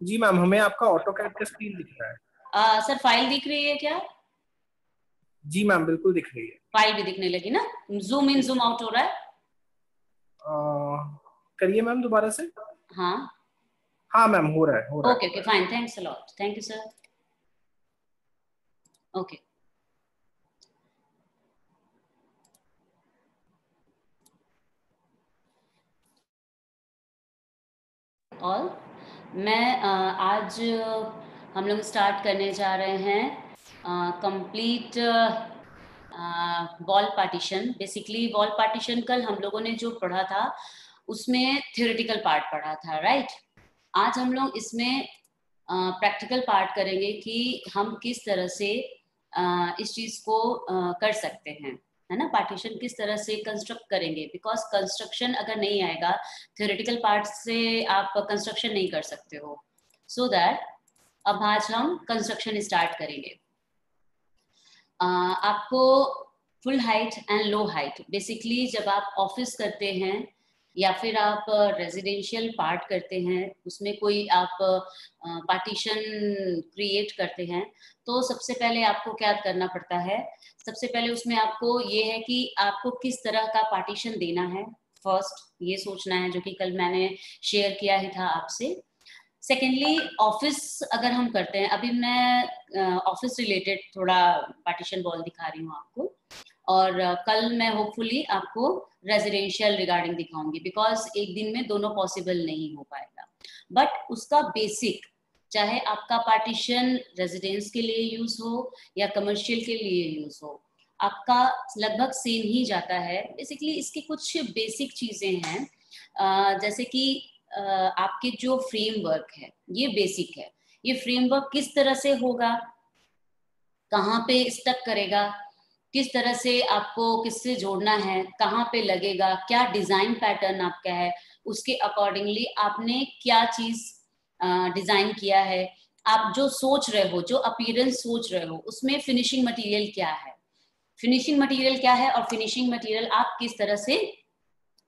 जी ma'am हमें आपका auto CAD का स्क्रीन दिख रहा है। आ, सर फ़ाइल दिख रही है क्या? जी मैम बिल्कुल दिख रही है। फ़ाइल भी दिखने लगी ना? जूम इन जूम आउट हो रहा है? करिए मैम दोबारा से। हाँ। हाँ मैम हो रहा है हो रहा okay okay fine thanks a lot thank you sir okay all मैं आज हम लोग स्टार्ट करने जा रहे हैं complete wall partition basically wall partition कल हम लोगों ने जो पढ़ा था, उसमें थियोरिटिकल पार्ट पढ़ा था राइट आज हम लोग इसमें प्रैक्टिकल पार्ट करेंगे कि हम किस तरह से इस चीज़ को कर सकते हैं। है ना पार्टीशन किस तरह से कंस्ट्रक्ट करेंगे? बिकॉज़ कंस्ट्रक्शन अगर नहीं आएगा थियोरिटिकल पार्ट से आप कंस्ट्रक्शन नहीं कर सकते हो। सो so दैट अब आज हम कंस्ट्रक्शन स्टार्ट करेंगे। uh, आपको full height and low height basically जब आप ऑफ़िस करते हैं या फिर आप रेजिडेंशियल पार्ट करते हैं, उसमें कोई आप पार्टीशन क्रिएट करते हैं तो सबसे पहले आपको क्या करना पड़ता है? सबसे पहले उसमें आपको ये है कि आपको किस तरह का पार्टीशन देना है? फ़र्स्ट ये सोचना है, जो कि कल मैंने शेयर किया ही था आपसे। सेकेंडली ऑफ़िस अगर हम करते हैं, अभी मैं ऑफ़िस रिलेटेड थोड़ा पार्टीशन बॉल दिखा रही हूँ आपको। और कल मैं होपफुली आपको रेजिडेंशियल रिगार्डिंग दिखाऊँगी बिकॉज़ एक दिन में दोनों पॉसिबल नहीं हो पाएगा। बट उसका बेसिक चाहे आपका पार्टीशन रेजिडेंस के लिए यूज़ हो या कमर्शियल के लिए यूज़ हो, आपका लगभग सेम ही जाता है। बेसिकली इसकी कुछ बेसिक चीज़ें हैं। जैसे कि आपके जो फ्रेमवर्क है, ये बेसिक है। ये फ्रेमवर्क किस तरह से होगा? कहाँ पे स्टक करेगा? किस तरह से आपको किससे जोड़ना है? कहाँ पे लगेगा? क्या डिज़ाइन पैटर्न आपका है? उसके अकॉर्डिंगली आपने क्या चीज़ डिज़ाइन किया है? आप जो सोच रहे हो, जो अपीयरेंस सोच रहे हो, उसमें फिनिशिंग मटेरियल क्या है? फिनिशिंग मटेरियल क्या है और फिनिशिंग मटेरियल आप किस तरह से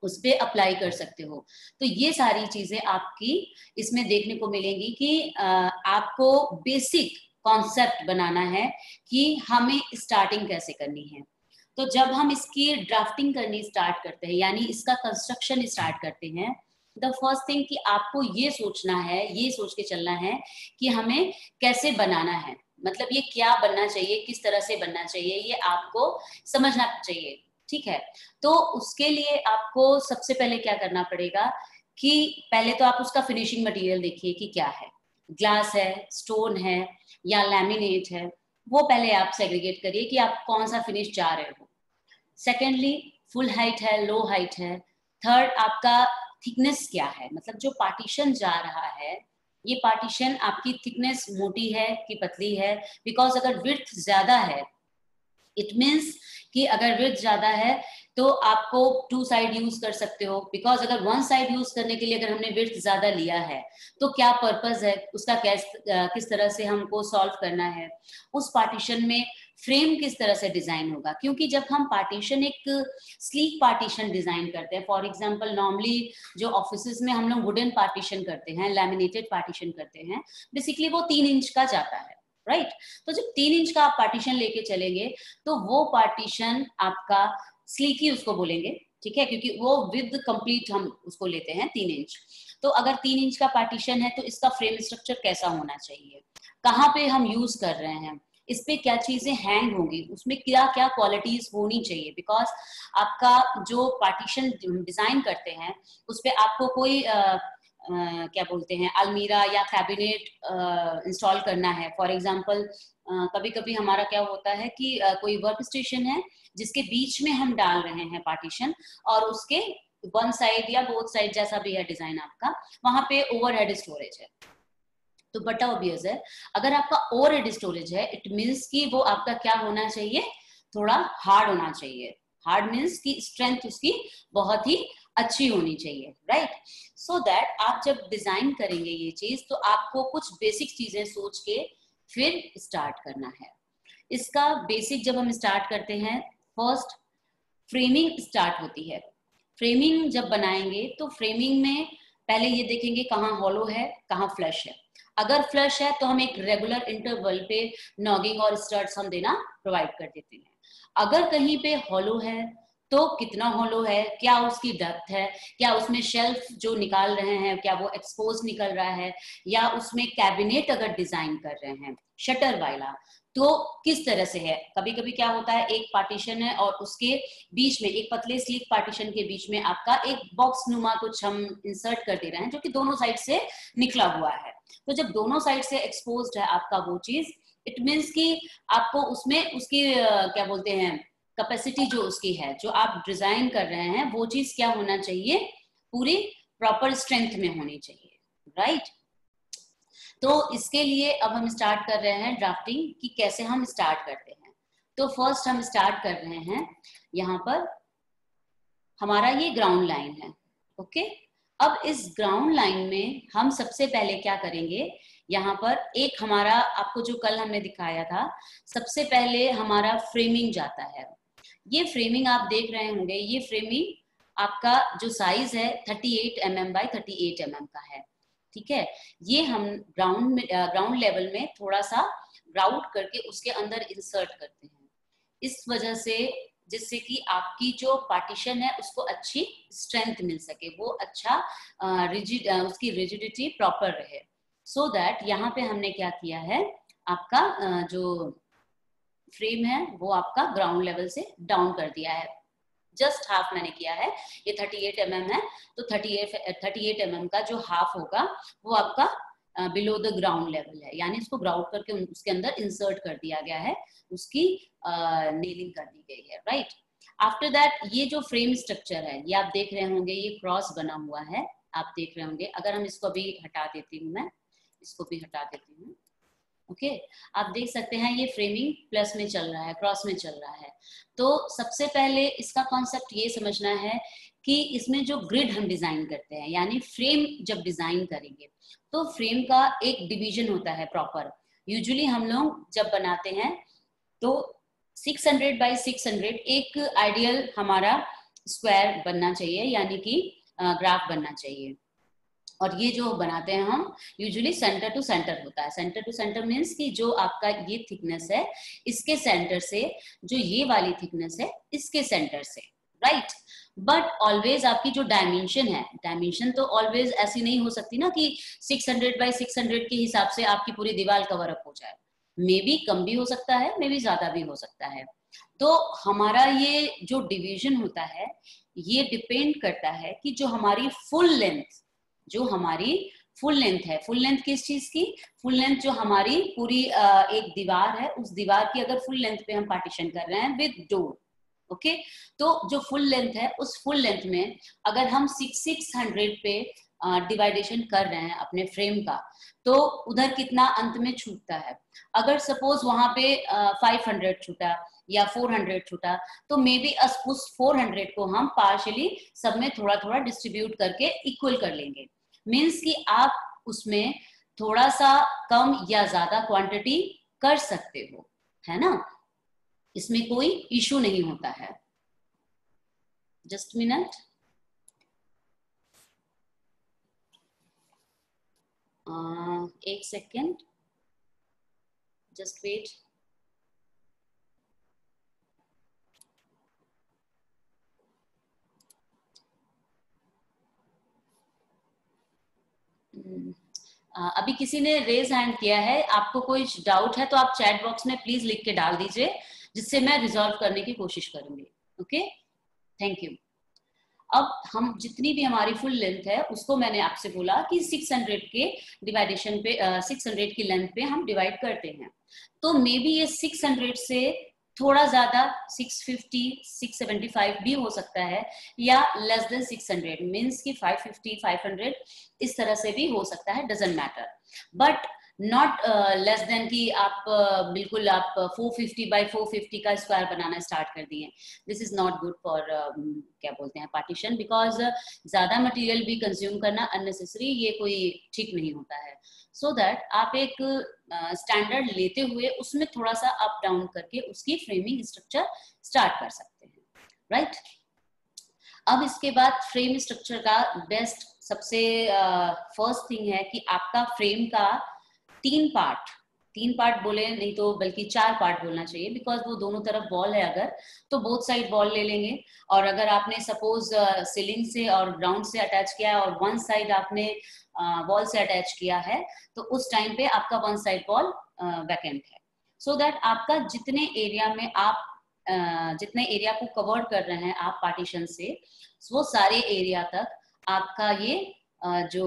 उस पर अप्लाई कर सकते हो। तो ये सारी चीज़ें आपकी इसमें देखने को मिलेंगी कि आपको बेसिक कॉन्सेप्ट बनाना है कि हमें स्टार्टिंग कैसे करनी है। तो जब हम इसकी ड्राफ्टिंग करनी स्टार्ट करते हैं, यानी इसका कंस्ट्रक्शन स्टार्ट करते हैं द फ़र्स्ट थिंग कि आपको ये सोचना है, ये सोच के चलना है कि हमें कैसे बनाना है। मतलब ये क्या बनना चाहिए, किस तरह से बनना चाहिए, ये आपको समझना चाहिए। ठीक है? तो उसके लिए आपको सबसे पहले क्या करना पड़ेगा कि पहले तो आप उसका फिनिशिंग मटेरियल देखिए कि क्या है। ग्लास है स्टोन है या लैमिनेट है, वो पहले आप सेग्रीगेट करिए कि आप कौन सा फिनिश चाह रहे हो। सेकेंडली फुल हाइट है लो हाइट है। थर्ड आपका थिकनेस क्या है? मतलब जो पार्टीशन जा रहा है, ये पार्टीशन आपकी थिकनेस मोटी है कि पतली है? बिकॉज़ अगर विर्थ ज़्यादा है इट मीन्स कि अगर विथ ज़्यादा है तो आपको टू साइड यूज़ कर सकते हो। बिकॉज़ अगर वन साइड यूज़ करने के लिए अगर हमने विथ ज़्यादा लिया है तो क्या पर्पज है? उसका कैस किस तरह से हमको सॉल्व करना है? उस पार्टीशन में फ्रेम किस तरह से डिज़ाइन होगा? क्योंकि जब हम पार्टीशन एक स्लीक पार्टीशन डिज़ाइन करते हैं फॉर एग्ज़ाम्पल नॉर्मली जो ऑफ़िस में हम लोग वुडन पार्टीशन करते हैं लेमिनेटेड पार्टीशन करते हैं बेसिकली वो तीन इंच का जाता है। राइट? तो जब तीन इंच का आप पार्टीशन लेके चलेंगे तो वो पार्टीशन आपका स्लीकी उसको बोलेंगे, ठीक है? क्योंकि वो विद कंप्लीट हम उसको लेते हैं तीन इंच। तो अगर तीन इंच का पार्टीशन है तो इसका फ्रेम स्ट्रक्चर कैसा होना चाहिए? कहाँ पे हम यूज़ कर रहे हैं? इस पे क्या चीज़ें हैंग होंगी? उसमें क्या क्या क्वालिटीज होनी चाहिए? बिकॉज़ आपका जो पार्टीशन डिज़ाइन करते हैं, उस पर आपको कोई क्या बोलते हैं, अलमीरा या कैबिनेट इंस्टॉल करना है। फॉर एग्जांपल कभी कभी हमारा क्या होता है कि कोई वर्क स्टेशन है, जिसके बीच में हम डाल रहे हैं पार्टीशन और उसके वन साइड या बोथ साइड जैसा भी है डिज़ाइन आपका, वहाँ पे ओवरहेड स्टोरेज है। तो बटा ऑबियस है, अगर आपका ओवरहेड स्टोरेज है इट मीन्स कि वो आपका क्या होना चाहिए? थोड़ा हार्ड होना चाहिए। हार्ड मीन्स की स्ट्रेंथ उसकी बहुत ही अच्छी होनी चाहिए राइट सो दैट आप जब डिज़ाइन करेंगे ये चीज़ तो आपको कुछ बेसिक चीज़ें सोच के फिर स्टार्ट करना है। इसका बेसिक जब हम स्टार्ट करते हैं फ़र्स्ट फ्रेमिंग स्टार्ट होती है। फ्रेमिंग जब बनाएँगे तो फ्रेमिंग में पहले ये देखेंगे कहाँ हॉलो है, कहाँ फ्लश है। अगर फ्लश है तो हम एक रेगुलर इंटरवल पे नॉगिंग और स्टर्ट्स हम देना प्रोवाइड कर देते हैं। अगर कहीं पे हॉलो है तो कितना होलो है, क्या उसकी डेप्थ है, क्या उसमें शेल्फ जो निकाल रहे हैं, क्या वो एक्सपोज निकल रहा है, या उसमें कैबिनेट अगर डिज़ाइन कर रहे हैं शटर वाला तो किस तरह से है? कभी कभी क्या होता है, एक पार्टीशन है और उसके बीच में, एक पतले स्लीक पार्टीशन के बीच में आपका एक बॉक्स नुमा कुछ हम इंसर्ट कर दे रहे हैं, जो कि दोनों साइड से निकला हुआ है। तो जब दोनों साइड से एक्सपोज है आपका वो चीज़ इट मीन्स कि आपको उसमें, उसकी क्या बोलते हैं कैपेसिटी जो उसकी है, जो आप डिज़ाइन कर रहे हैं, वो चीज़ क्या होना चाहिए? पूरी प्रॉपर स्ट्रेंथ में होनी चाहिए राइट तो इसके लिए अब हम स्टार्ट कर रहे हैं ड्राफ्टिंग कि कैसे हम स्टार्ट करते हैं। तो फ़र्स्ट हम स्टार्ट कर रहे हैं, यहाँ पर हमारा ये ग्राउंड लाइन है ओके अब इस ग्राउंड लाइन में हम सबसे पहले क्या करेंगे? यहाँ पर एक हमारा, आपको जो कल हमने दिखाया था, सबसे पहले हमारा फ्रेमिंग जाता है। ये फ्रेमिंग आप देख रहे होंगे, ये फ्रेमिंग आपका जो साइज़ है 38 eight M M by thirty eight M M है। ठीक है? ये हम ग्राउंड में ग्राउंड लेवल में थोड़ा सा ग्राउट करके उसके अंदर इंसर्ट करते हैं। इस वजह से जिससे कि आपकी जो पार्टीशन है, उसको अच्छी स्ट्रेंथ मिल सके, वो अच्छा रिजिड उसकी रिजिडिटी प्रॉपर रहे। सो so दैट यहाँ पे हमने क्या किया है? आपका जो फ्रेम है, वो आपका ग्राउंड लेवल से डाउन कर दिया है। जस्ट हाफ़ मैंने किया है, ये 38 एट mm है तो 38 38 एट mm का जो हाफ़ होगा, वो आपका बिलो द ग्राउंड लेवल है। यानी इसको ग्राउंड करके उसके अंदर इंसर्ट कर दिया गया है, उसकी नेलिंग कर दी गई है राइट आफ्टर दैट ये जो फ्रेम स्ट्रक्चर है, ये आप देख रहे होंगे, ये क्रॉस बना हुआ है, आप देख रहे होंगे। अगर हम इसको अभी हटा देती हूँ मैं, इसको भी हटा देती हूँ। ओके? okay? आप देख सकते हैं ये फ्रेमिंग प्लस में चल रहा है क्रॉस में चल रहा है। तो सबसे पहले इसका कॉन्सेप्ट ये समझना है कि इसमें जो ग्रिड हम डिज़ाइन करते हैं, यानी फ्रेम जब डिज़ाइन करेंगे तो फ्रेम का एक डिवीज़न होता है प्रॉपर यूजुअली हम लोग जब बनाते हैं तो 600 हंड्रेड बाई 600 एक आइडियल हमारा स्क्वायर बनना चाहिए, यानी कि ग्राफ बनना चाहिए। और ये जो बनाते हैं हम यूजुअली सेंटर टू सेंटर होता है। सेंटर टू सेंटर मीन्स कि जो आपका ये थिकनेस है, इसके सेंटर से, जो ये वाली थिकनेस है, इसके सेंटर से राइट बट ऑलवेज आपकी जो डायमेंशन है डायमेंशन तो ऑलवेज ऐसी नहीं हो सकती ना कि 600 हंड्रेड बाई 600 के हिसाब से आपकी पूरी दीवार कवर अप हो जाए। मे बी कम भी हो सकता है मे बी ज़्यादा भी हो सकता है। तो हमारा ये जो डिवीज़न होता है, ये डिपेंड करता है कि जो हमारी फुल लेंथ जो हमारी फुल लेंथ है। फुल लेंथ किस चीज़ की? फुल लेंथ जो हमारी पूरी एक दीवार है, उस दीवार की अगर फुल लेंथ पे हम पार्टीशन कर रहे हैं विद डोर ओके तो जो फुल लेंथ है, उस फुल लेंथ में अगर हम सिक्स सिक्स हंड्रेड पे डिवाइडेशन कर रहे हैं अपने फ्रेम का तो उधर कितना अंत में छूटता है? अगर सपोज़ वहाँ पे फाइव हंड्रेड छूटा या फोर हंड्रेड छूटा तो मे बी अस उस फोर हंड्रेड को हम पार्शली सब में थोड़ा थोड़ा डिस्ट्रीब्यूट करके इक्वल कर लेंगे। मीन्स कि आप उसमें थोड़ा सा कम या ज़्यादा क्वांटिटी कर सकते हो, है ना? इसमें कोई इशू नहीं होता है। जस्ट मिनट एक सेकेंड जस्ट वेट अभी किसी ने रेज हैंड किया है आपको कोई डाउट है तो आप चैट बॉक्स में प्लीज़ लिख के डाल दीजिए जिससे मैं रिजॉल्व करने की कोशिश करूँगी ओके थैंक यू अब हम जितनी भी हमारी फुल लेंथ है उसको मैंने आपसे बोला कि 600 के डिवाइडेशन पे uh, 600 की लेंथ पे हम डिवाइड करते हैं। तो मे बी ये 600 से थोड़ा ज़्यादा 650, 675 भी हो सकता है या लेस देन 600 मीन्स की 550, 500 इस तरह से भी हो सकता है doesn't matter but not less than कि आप uh, बिल्कुल आप 450 बाई 450 का स्क्वायर बनाना स्टार्ट कर दिए। This is not good for क्या बोलते हैं पार्टीशन बिकॉज़ ज़्यादा मटेरियल भी कंज्यूम करना अननेसेसरी ये कोई ठीक नहीं होता है। सो so दैट आप एक स्टैंडर्ड uh, लेते हुए उसमें थोड़ा सा अप डाउन करके उसकी फ्रेमिंग स्ट्रक्चर स्टार्ट कर सकते हैं। Right right? अब इसके बाद फ्रेम स्ट्रक्चर का बेस्ट सबसे फ़र्स्ट uh, थिंग है कि आपका फ्रेम का तीन पार्ट तीन पार्ट बोले नहीं तो बल्कि चार पार्ट बोलना चाहिए बिकॉज़ वो दोनों तरफ़ बॉल है अगर तो बोथ साइड बॉल ले लेंगे। और अगर आपने सपोज़ सीलिंग से और ग्राउंड से अटैच किया है और वन साइड आपने वॉल uh, से अटैच किया है तो उस टाइम पे आपका वन साइड बॉल वैकेंट है। सो so दैट आपका जितने एरिया में आप uh, जितने एरिया को कवर कर रहे हैं आप पार्टीशन से वो सारे एरिया तक आपका ये uh, जो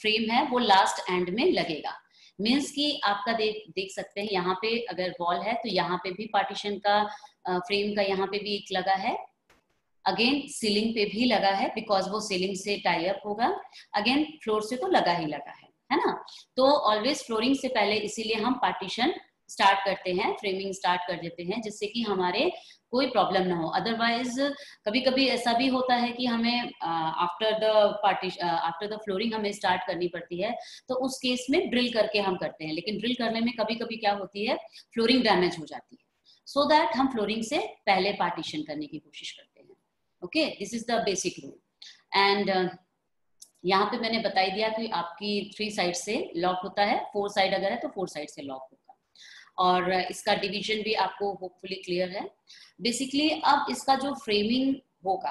फ्रेम है वो लास्ट एंड में लगेगा। मीन्स कि आपका देख देख सकते हैं, यहाँ पे अगर वॉल है तो यहाँ पे भी पार्टीशन का फ्रेम का यहाँ पे भी एक लगा है। अगेन सीलिंग पे भी लगा है बिकॉज़ वो सीलिंग से टाई अप होगा। अगेन फ्लोर से तो लगा ही लगा है है ना? तो ऑलवेज फ्लोरिंग से पहले इसीलिए हम पार्टीशन स्टार्ट करते हैं फ्रेमिंग स्टार्ट कर देते हैं, जिससे कि हमारे कोई प्रॉब्लम ना हो। अदरवाइज़ कभी कभी ऐसा भी होता है कि हमें after the party after the flooring हमें स्टार्ट करनी पड़ती है तो उस केस में ड्रिल करके हम करते हैं। लेकिन ड्रिल करने में कभी कभी क्या होती है फ्लोरिंग डैमेज हो जाती है। सो so दैट हम फ्लोरिंग से पहले पार्टीशन करने की कोशिश करते हैं। Okay this is the basic rule and यहाँ पे मैंने बताई दिया कि आपकी थ्री साइड से लॉक होता है फोर साइड अगर है तो फोर साइड से लॉक होगा। और इसका डिवीज़न भी आपको होपफुली क्लियर है। बेसिकली अब इसका जो फ्रेमिंग होगा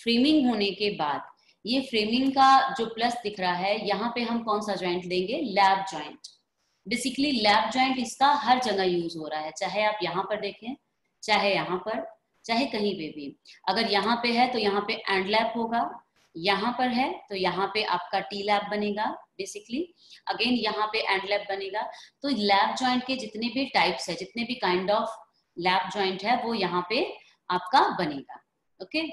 फ्रेमिंग होने के बाद, ये फ्रेमिंग का जो प्लस दिख रहा है, यहाँ पे हम कौन सा ज्वाइंट देंगे lap joint basically lap joint इसका हर जगह यूज़ हो रहा है, चाहे आप यहाँ पर देखें, चाहे यहाँ पर, चाहे कहीं पे भी। अगर यहाँ पे है तो यहाँ पे एंड लैप होगा। यहाँ पर है तो यहाँ पे आपका टी लैब बनेगा बेसिकली अगेन यहाँ पे एंड लैब बनेगा. तो लैब ज्वाइंट के जितने भी टाइप्स है, जितने भी काइंड ऑफ़ लैब ज्वाइंट है, वो यहाँ पे आपका बनेगा. Okay okay?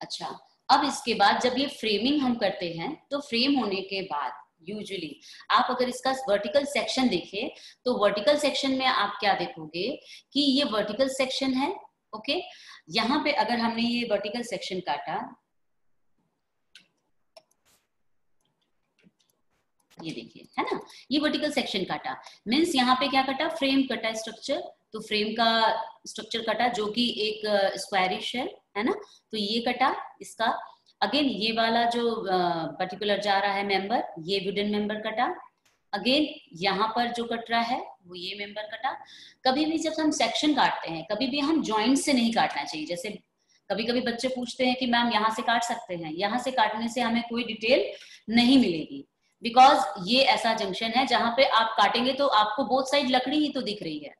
अच्छा अब इसके बाद जब ये फ्रेमिंग हम करते हैं तो फ्रेम होने के बाद यूजुअली आप अगर इसका वर्टिकल सेक्शन देखें तो वर्टिकल सेक्शन में आप क्या देखोगे कि ये वर्टिकल सेक्शन है ओके यहाँ पे अगर हमने ये वर्टिकल सेक्शन काटा, ये देखिए, है ना? ये वर्टिकल सेक्शन काटा। मीन्स यहाँ पे क्या कटा? फ्रेम कटा स्ट्रक्चर तो फ्रेम का स्ट्रक्चर कटा जो कि एक स्क्वायरिश है है ना? तो ये कटा इसका। अगेन ये वाला जो पर्टिकुलर जा रहा है मेंबर ये वुडन मेंबर कटा। अगेन यहाँ पर जो कट रहा है, वो ये मेंबर कटा। कभी भी जब हम सेक्शन काटते हैं, कभी भी हम ज्वाइंट से नहीं काटना चाहिए। जैसे कभी कभी बच्चे पूछते हैं कि मैम यहाँ से काट सकते हैं। यहाँ से काटने से हमें कोई डिटेल नहीं मिलेगी। बिकॉज़ ये ऐसा जंक्शन है जहाँ पे आप काटेंगे तो आपको बोथ साइड लकड़ी ही तो दिख रही है।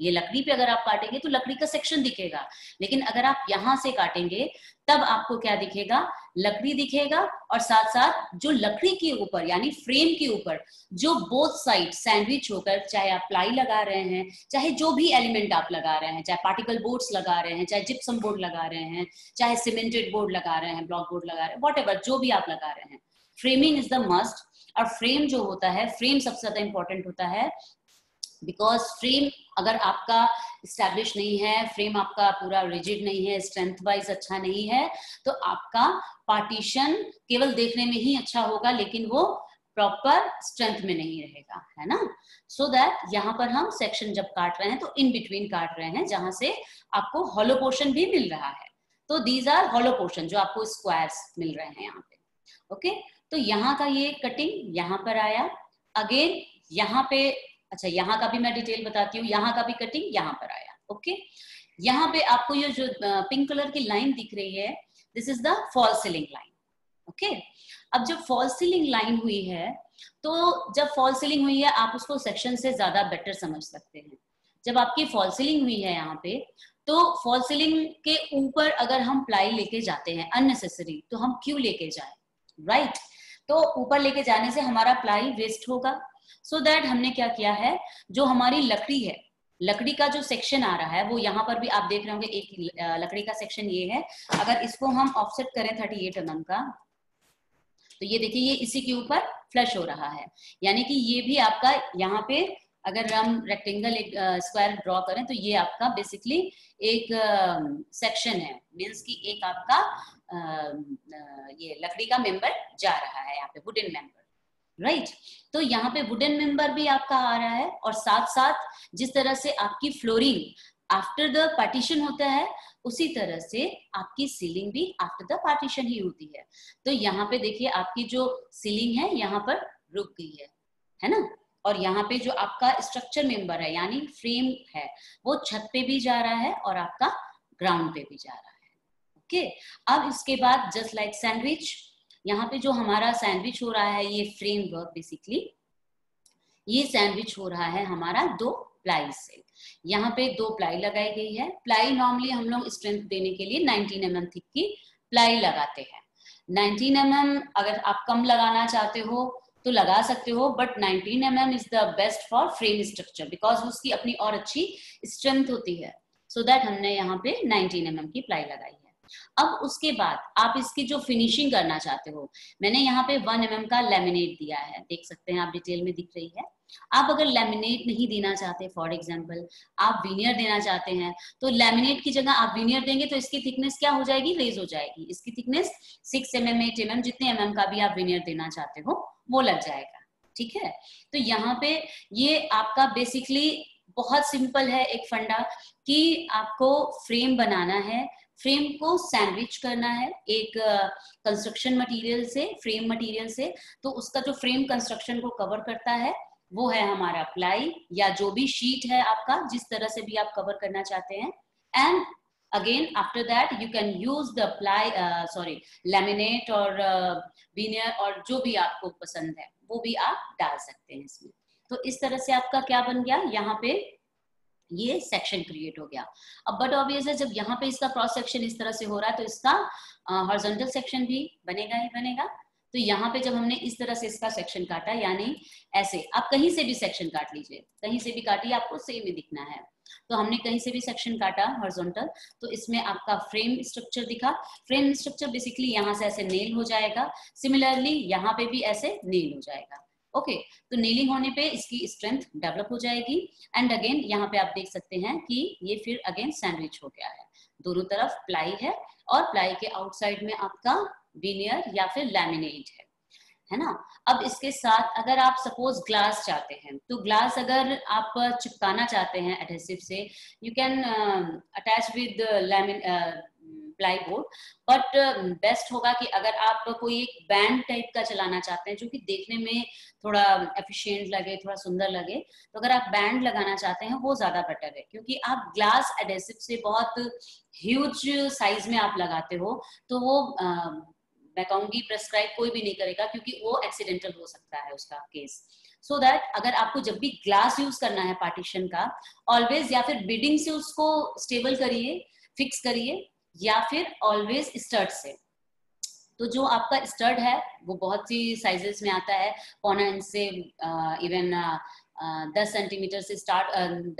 ये लकड़ी पे अगर आप काटेंगे तो लकड़ी का सेक्शन दिखेगा। लेकिन अगर आप यहाँ से काटेंगे, तब आपको क्या दिखेगा? लकड़ी दिखेगा और साथ साथ जो लकड़ी के ऊपर, यानी फ्रेम के ऊपर, जो बोथ साइड सैंडविच होकर, चाहे आप प्लाई लगा रहे हैं, चाहे जो भी एलिमेंट आप लगा रहे हैं, चाहे पार्टिकल बोर्ड्स लगा रहे हैं, चाहे जिप्सम बोर्ड लगा रहे हैं, चाहे सीमेंटेड बोर्ड लगा रहे हैं ब्लॉक बोर्ड लगा रहे हैं वॉट जो भी आप लगा रहे हैं। फ्रेमिंग इज़ द मस्ट और फ्रेम जो होता है फ्रेम सबसे ज़्यादा इंपॉर्टेंट होता है बिकॉज़ फ्रेम अगर आपका स्टैब्लिश नहीं है फ्रेम आपका पूरा रिजिड नहीं है स्ट्रेंथ वाइज अच्छा नहीं है तो आपका पार्टीशन केवल देखने में ही अच्छा होगा, लेकिन वो प्रॉपर स्ट्रेंथ में नहीं रहेगा, है ना? सो so दैट यहाँ पर हम सेक्शन जब काट रहे हैं तो इन बिटवीन काट रहे हैं, जहाँ से आपको हॉलो पोर्शन भी मिल रहा है। तो दीज आर हॉलो पोर्शन जो आपको स्क्वायर्स मिल रहे हैं यहाँ पे ओके okay? तो यहाँ का ये कटिंग यहाँ पर आया। अगेन यहाँ पे अच्छा यहाँ का भी मैं डिटेल बताती हूँ, यहाँ का भी कटिंग यहाँ पर आया ओके यहाँ पे आपको ये जो पिंक कलर की लाइन दिख रही है this is the fall ceiling line okay अब जब फॉल सीलिंग लाइन हुई है तो जब फॉल सीलिंग हुई है, आप उसको सेक्शन से ज़्यादा बेटर समझ सकते हैं। जब आपकी फॉल सीलिंग हुई है यहाँ पे तो फॉल सीलिंग के ऊपर अगर हम प्लाई लेके जाते हैं अननेसेसरी तो हम क्यों लेके जाए राइट right? तो ऊपर लेके जाने से हमारा प्लाई वेस्ट होगा सो so दैट हमने क्या किया है? जो हमारी लकड़ी है लकड़ी का जो सेक्शन आ रहा है वो यहाँ पर भी आप देख रहे होंगे एक लकड़ी का सेक्शन ये है। अगर इसको हम ऑफसेट करें थर्टी एट एम का तो ये देखिए ये इसी के ऊपर फ्लश हो रहा है। यानी कि ये भी आपका यहाँ पे अगर हम रेक्टेंगल एक स्क्वायर ड्रॉ करें तो ये आपका बेसिकली एक सेक्शन है। मीन्स कि एक आपका आ, ये लकड़ी का मेंबर जा रहा है यहाँ पे वुडन मेंबर राइट तो यहाँ पे वुडन मेंबर भी आपका आ रहा है और साथ साथ जिस तरह से आपकी फ्लोरिंग आफ्टर द पार्टीशन होता है, उसी तरह से आपकी सीलिंग भी आफ्टर द पार्टीशन ही होती है। तो यहाँ पे देखिए आपकी जो सीलिंग है, यहाँ पर रुक गई है है ना? और यहाँ पे जो आपका स्ट्रक्चर मेंबर है, यानी फ्रेम है, वो छत पे भी जा रहा है और आपका ग्राउंड पे भी जा रहा है। Okay okay? अब इसके बाद जस्ट लाइक सैंडविच यहाँ पे जो हमारा सैंडविच हो रहा है, ये फ्रेम वर्क बेसिकली ये सैंडविच हो रहा है हमारा दो प्लाई से। यहाँ पे दो प्लाई लगाई गई है। प्लाई नॉर्मली हम लोग स्ट्रेंथ देने के लिए 19 एम mm थिक की प्लाई लगाते हैं। 19 एम mm अगर आप कम लगाना चाहते हो तो लगा सकते हो but 19 M M is the best for frame structure because उसकी अपनी और अच्छी स्ट्रेंथ होती है। सो so दैट हमने यहाँ पे 19 एम mm की प्लाई लगाई है। अब उसके बाद आप इसकी जो फिनिशिंग करना चाहते हो, मैंने यहाँ पे वन एम mm का लेमिनेट दिया है, देख सकते हैं आप डिटेल में दिख रही है। आप अगर लेमिनेट नहीं देना चाहते फॉर एग्ज़ाम्पल आप विनियर देना चाहते हैं तो लेमिनेट की जगह आप विनियर देंगे तो इसकी थिकनेस क्या हो जाएगी? रेज हो जाएगी। इसकी thickness six M M eight M M जितने एम mm का भी आप विनियर देना चाहते हो, वो लग जाएगा। ठीक है? तो यहाँ पे ये आपका बेसिकली बहुत सिंपल है एक फंडा कि आपको फ्रेम बनाना है फ्रेम को सैंडविच करना है एक कंस्ट्रक्शन मटेरियल से फ्रेम मटेरियल से तो उसका जो फ्रेम कंस्ट्रक्शन को कवर करता है वो है हमारा प्लाई या जो भी शीट है आपका जिस तरह से भी आप कवर करना चाहते हैं। And again after that you can use the ply sorry laminate और बीनियर uh, और जो भी आपको पसंद है वो भी आप डाल सकते हैं इसमें। तो इस तरह से आपका क्या बन गया? यहाँ पे ये सेक्शन क्रिएट हो गया। अब बट ऑब्वियस है, जब यहाँ पे इसका क्रॉस सेक्शन इस तरह से हो रहा है तो इसका हॉरिजॉन्टल सेक्शन भी बनेगा ही बनेगा। तो यहाँ पे जब हमने इस तरह से इसका सेक्शन काटा, यानी ऐसे, आप कहीं से भी सेक्शन काट लीजिए। कहीं से भी काटिए, आपको सेम ही दिखना है। तो हमने कहीं से भी सेक्शन काटा हॉर्जोंटल तो इसमें आपका फ्रेम स्ट्रक्चर दिखा। फ्रेम स्ट्रक्चर बेसिकली यहाँ से ऐसे नेल हो जाएगा। सिमिलरली यहाँ पे भी ऐसे नेल हो जाएगा। ओके तो नीलिंग होने पे इसकी स्ट्रेंथ डेवलप हो जाएगी। एंड अगेन यहाँ पे आप देख सकते हैं कि ये फिर अगेन सैंडविच हो गया है। दोनों तरफ़ प्लाई है और प्लाई के आउटसाइड में आपका विनियर या फिर लैमिनेट है। है ना? अब इसके साथ अगर आप सपोज़ ग्लास चाहते हैं तो ग्लास अगर आप चिपकाना चाहते हैं एडहेसिव से you can attach with laminate ply board. But best होगा कि अगर आप कोई एक बैंड टाइप का चलाना चाहते हैं जो कि देखने में थोड़ा एफिशिएंट लगे थोड़ा सुंदर लगे तो अगर आप बैंड लगाना चाहते हैं वो ज़्यादा बेटर है। क्योंकि आप ग्लास एडेसिव से बहुत ह्यूज साइज़ में आप लगाते हो तो वो uh, मैं कहूँगी प्रेस्क्राइब कोई भी नहीं करेगा क्योंकि वो एक्सीडेंटल हो सकता है उसका केस सो so दैट अगर आपको जब भी ग्लास यूज़ करना है पार्टीशन का ऑलवेज या फिर बिडिंग से उसको स्टेबल करिए फिक्स करिए या फिर ऑलवेज स्टर्ट से। तो जो आपका स्टर्ड है, वो बहुत सी साइजेस में आता है। पौना इंच से इवन दस सेंटीमीटर से स्टार्ट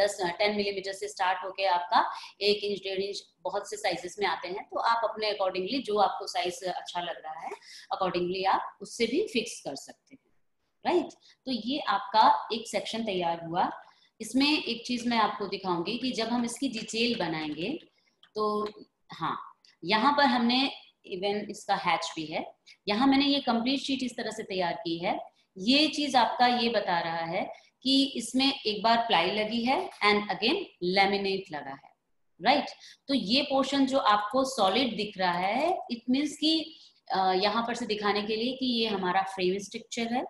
दस टेन मिलीमीटर से स्टार्ट होके आपका एक इंच डेढ़ इंच बहुत से साइजेस में आते हैं। तो आप अपने अकॉर्डिंगली जो आपको साइज़ अच्छा लग रहा है अकॉर्डिंगली आप उससे भी फिक्स कर सकते हैं। Right right? तो ये आपका एक सेक्शन तैयार हुआ। इसमें एक चीज़ मैं आपको दिखाऊँगी कि जब हम इसकी डिटेल बनाएँगे तो हाँ यहाँ पर हमने इवन इसका हैच भी है। यहाँ मैंने ये कंप्लीट शीट इस तरह से तैयार की है। ये चीज़ आपका ये बता रहा है कि इसमें एक बार प्लाई लगी है एंड अगेन लेमिनेट लगा है राइट right? तो ये पोर्शन जो आपको सॉलिड दिख रहा है इट मीन्स कि यहाँ पर से दिखाने के लिए कि ये हमारा फ्रेम स्ट्रक्चर है।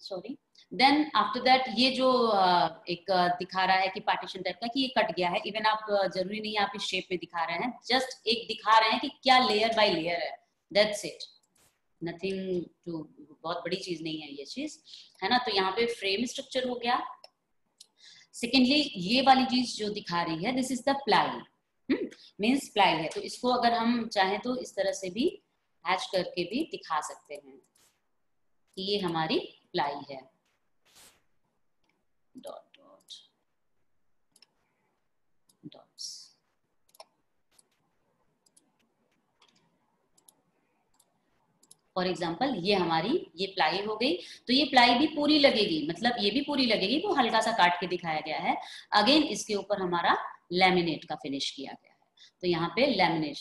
सॉरी देन आफ्टर दैट ये जो एक दिखा रहा है कि पार्टीशन टाइप का कि ये कट गया है। इवन आप ज़रूरी नहीं आप इस शेप में दिखा रहे हैं। जस्ट एक दिखा रहे हैं कि क्या लेयर बाय लेयर है। दैट्स इट नथिंग टू बहुत बड़ी चीज़ नहीं है ये चीज़। है ना? तो यहाँ पे फ्रेम स्ट्रक्चर हो गया। सेकेंडली ये वाली चीज़ जो दिखा रही है this is the ply means ply है। तो इसको अगर हम चाहें तो इस तरह से भी हैच करके भी दिखा सकते हैं कि ये हमारी प्लाई है। Dot dot, dots. For example ये हमारी, ये प्लाई हो गई तो ये प्लाई भी पूरी लगेगी मतलब ये भी पूरी लगेगी तो हल्का सा काट के दिखाया गया है। अगेन इसके ऊपर हमारा लेमिनेट का फिनिश किया गया है। तो यहाँ पे लेमिनेट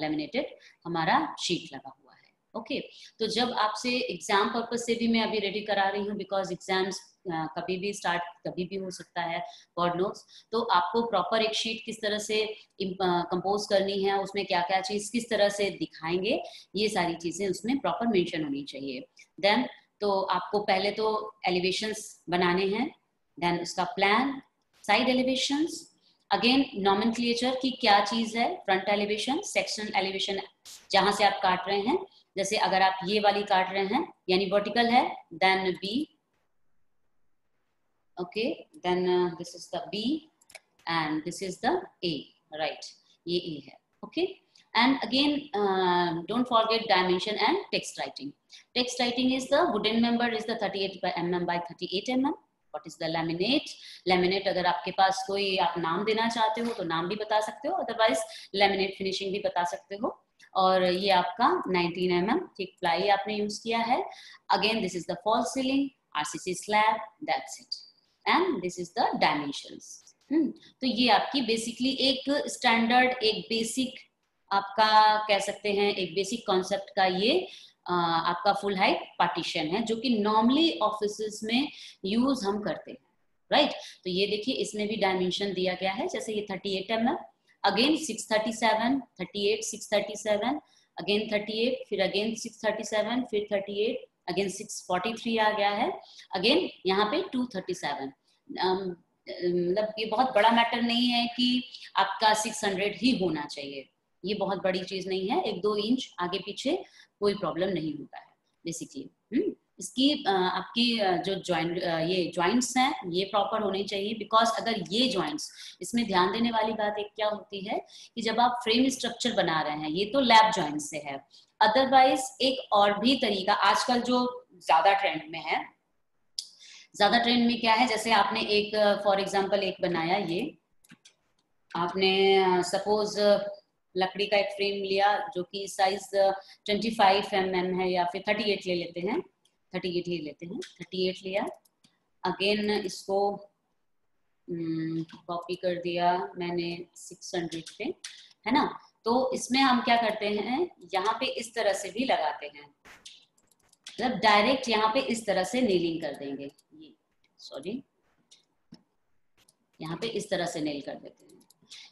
लेमिनेटेड हमारा शीट लगा हुआ है। Okay okay? तो जब आपसे एग्ज़ाम पर्पज से भी मैं अभी रेडी करा रही हूँ बिकॉज़ एग्ज़ाम्स कभी भी स्टार्ट कभी भी हो सकता है गॉड नोट्स तो आपको प्रॉपर एक शीट किस तरह से कंपोज करनी है, उसमें क्या क्या चीज़ किस तरह से दिखाएँगे, ये सारी चीज़ें उसमें प्रॉपर मेंशन होनी चाहिए. देन तो आपको पहले तो एलिवेशंस बनाने हैं देन उसका प्लान साइड एलिवेशंस अगेन नॉमिन नॉमन की क्या चीज़ है फ्रंट एलिवेशन सेक्शन एलिवेशन जहाँ से आप काट रहे हैं. जैसे अगर आप ये वाली काट रहे हैं, यानी वर्टिकल है then B okay then this is the B and this is the A right ये ए है okay and again uh, don't forget dimension and text writing text writing is the wooden member is the 38 by mm by 38 mm what is the laminate laminate अगर आपके पास कोई आप नाम देना चाहते हो तो नाम भी बता सकते हो अदरवाइज़ laminate finishing भी बता सकते हो और ये आपका 19 mm थिक प्लाई आपने यूज़ किया है again this is the fall ceiling RCC slab that's it and this is the dimensions तो ये आपकी बेसिकली एक स्टैंडर्ड एक बेसिक आपका कह सकते हैं, एक बेसिक कॉन्सेप्ट का ये आपका फुल हाइट पार्टीशन है, जो कि नॉर्मली ऑफ़िस में यूज़ हम करते हैं राइट right? तो ये देखिए, इसमें भी डायमेंशन दिया गया है, जैसे ये 38 eight M M again 637 38 637 again 38 फिर अगेन 637 फिर 38 अगेन 643 आ गया है। अगेन यहाँ पे 237 मतलब ये बहुत बड़ा मैटर नहीं है कि आपका 600 ही होना चाहिए। ये बहुत बड़ी चीज़ नहीं है। एक दो इंच आगे पीछे कोई प्रॉब्लम नहीं होता है बेसिकली हम्म। इसकी आपकी जो ज्वाइंट ये ज्वाइंट्स हैं, ये प्रॉपर होने चाहिए बिकॉज़ अगर ये ज्वाइंट्स इसमें ध्यान देने वाली बात एक क्या होती है कि जब आप फ्रेम स्ट्रक्चर बना रहे हैं, ये तो लैब ज्वाइंट से है। अदरवाइज़ एक और भी तरीका, आजकल जो ज़्यादा ट्रेंड में है, ज़्यादा ट्रेंड में क्या है, जैसे आपने एक फॉर एग्ज़ाम्पल एक बनाया ये। आपने सपोज़ लकड़ी का एक फ्रेम लिया जो कि साइज़ 25 फाइव एम है या फिर 38 ले लेते हैं। थर्टी एट ही लेते हैं। थर्टी एट लिया। अगेन इसको कॉपी hmm, कर दिया मैंने सिक्स हंड्रेड पे है ना? तो इसमें हम क्या करते हैं यहाँ पे इस तरह से भी लगाते हैं। मतलब डायरेक्ट यहाँ पे इस तरह से नीलिंग कर देंगे। ये सॉरी यहाँ पे इस तरह से नेल कर देते हैं।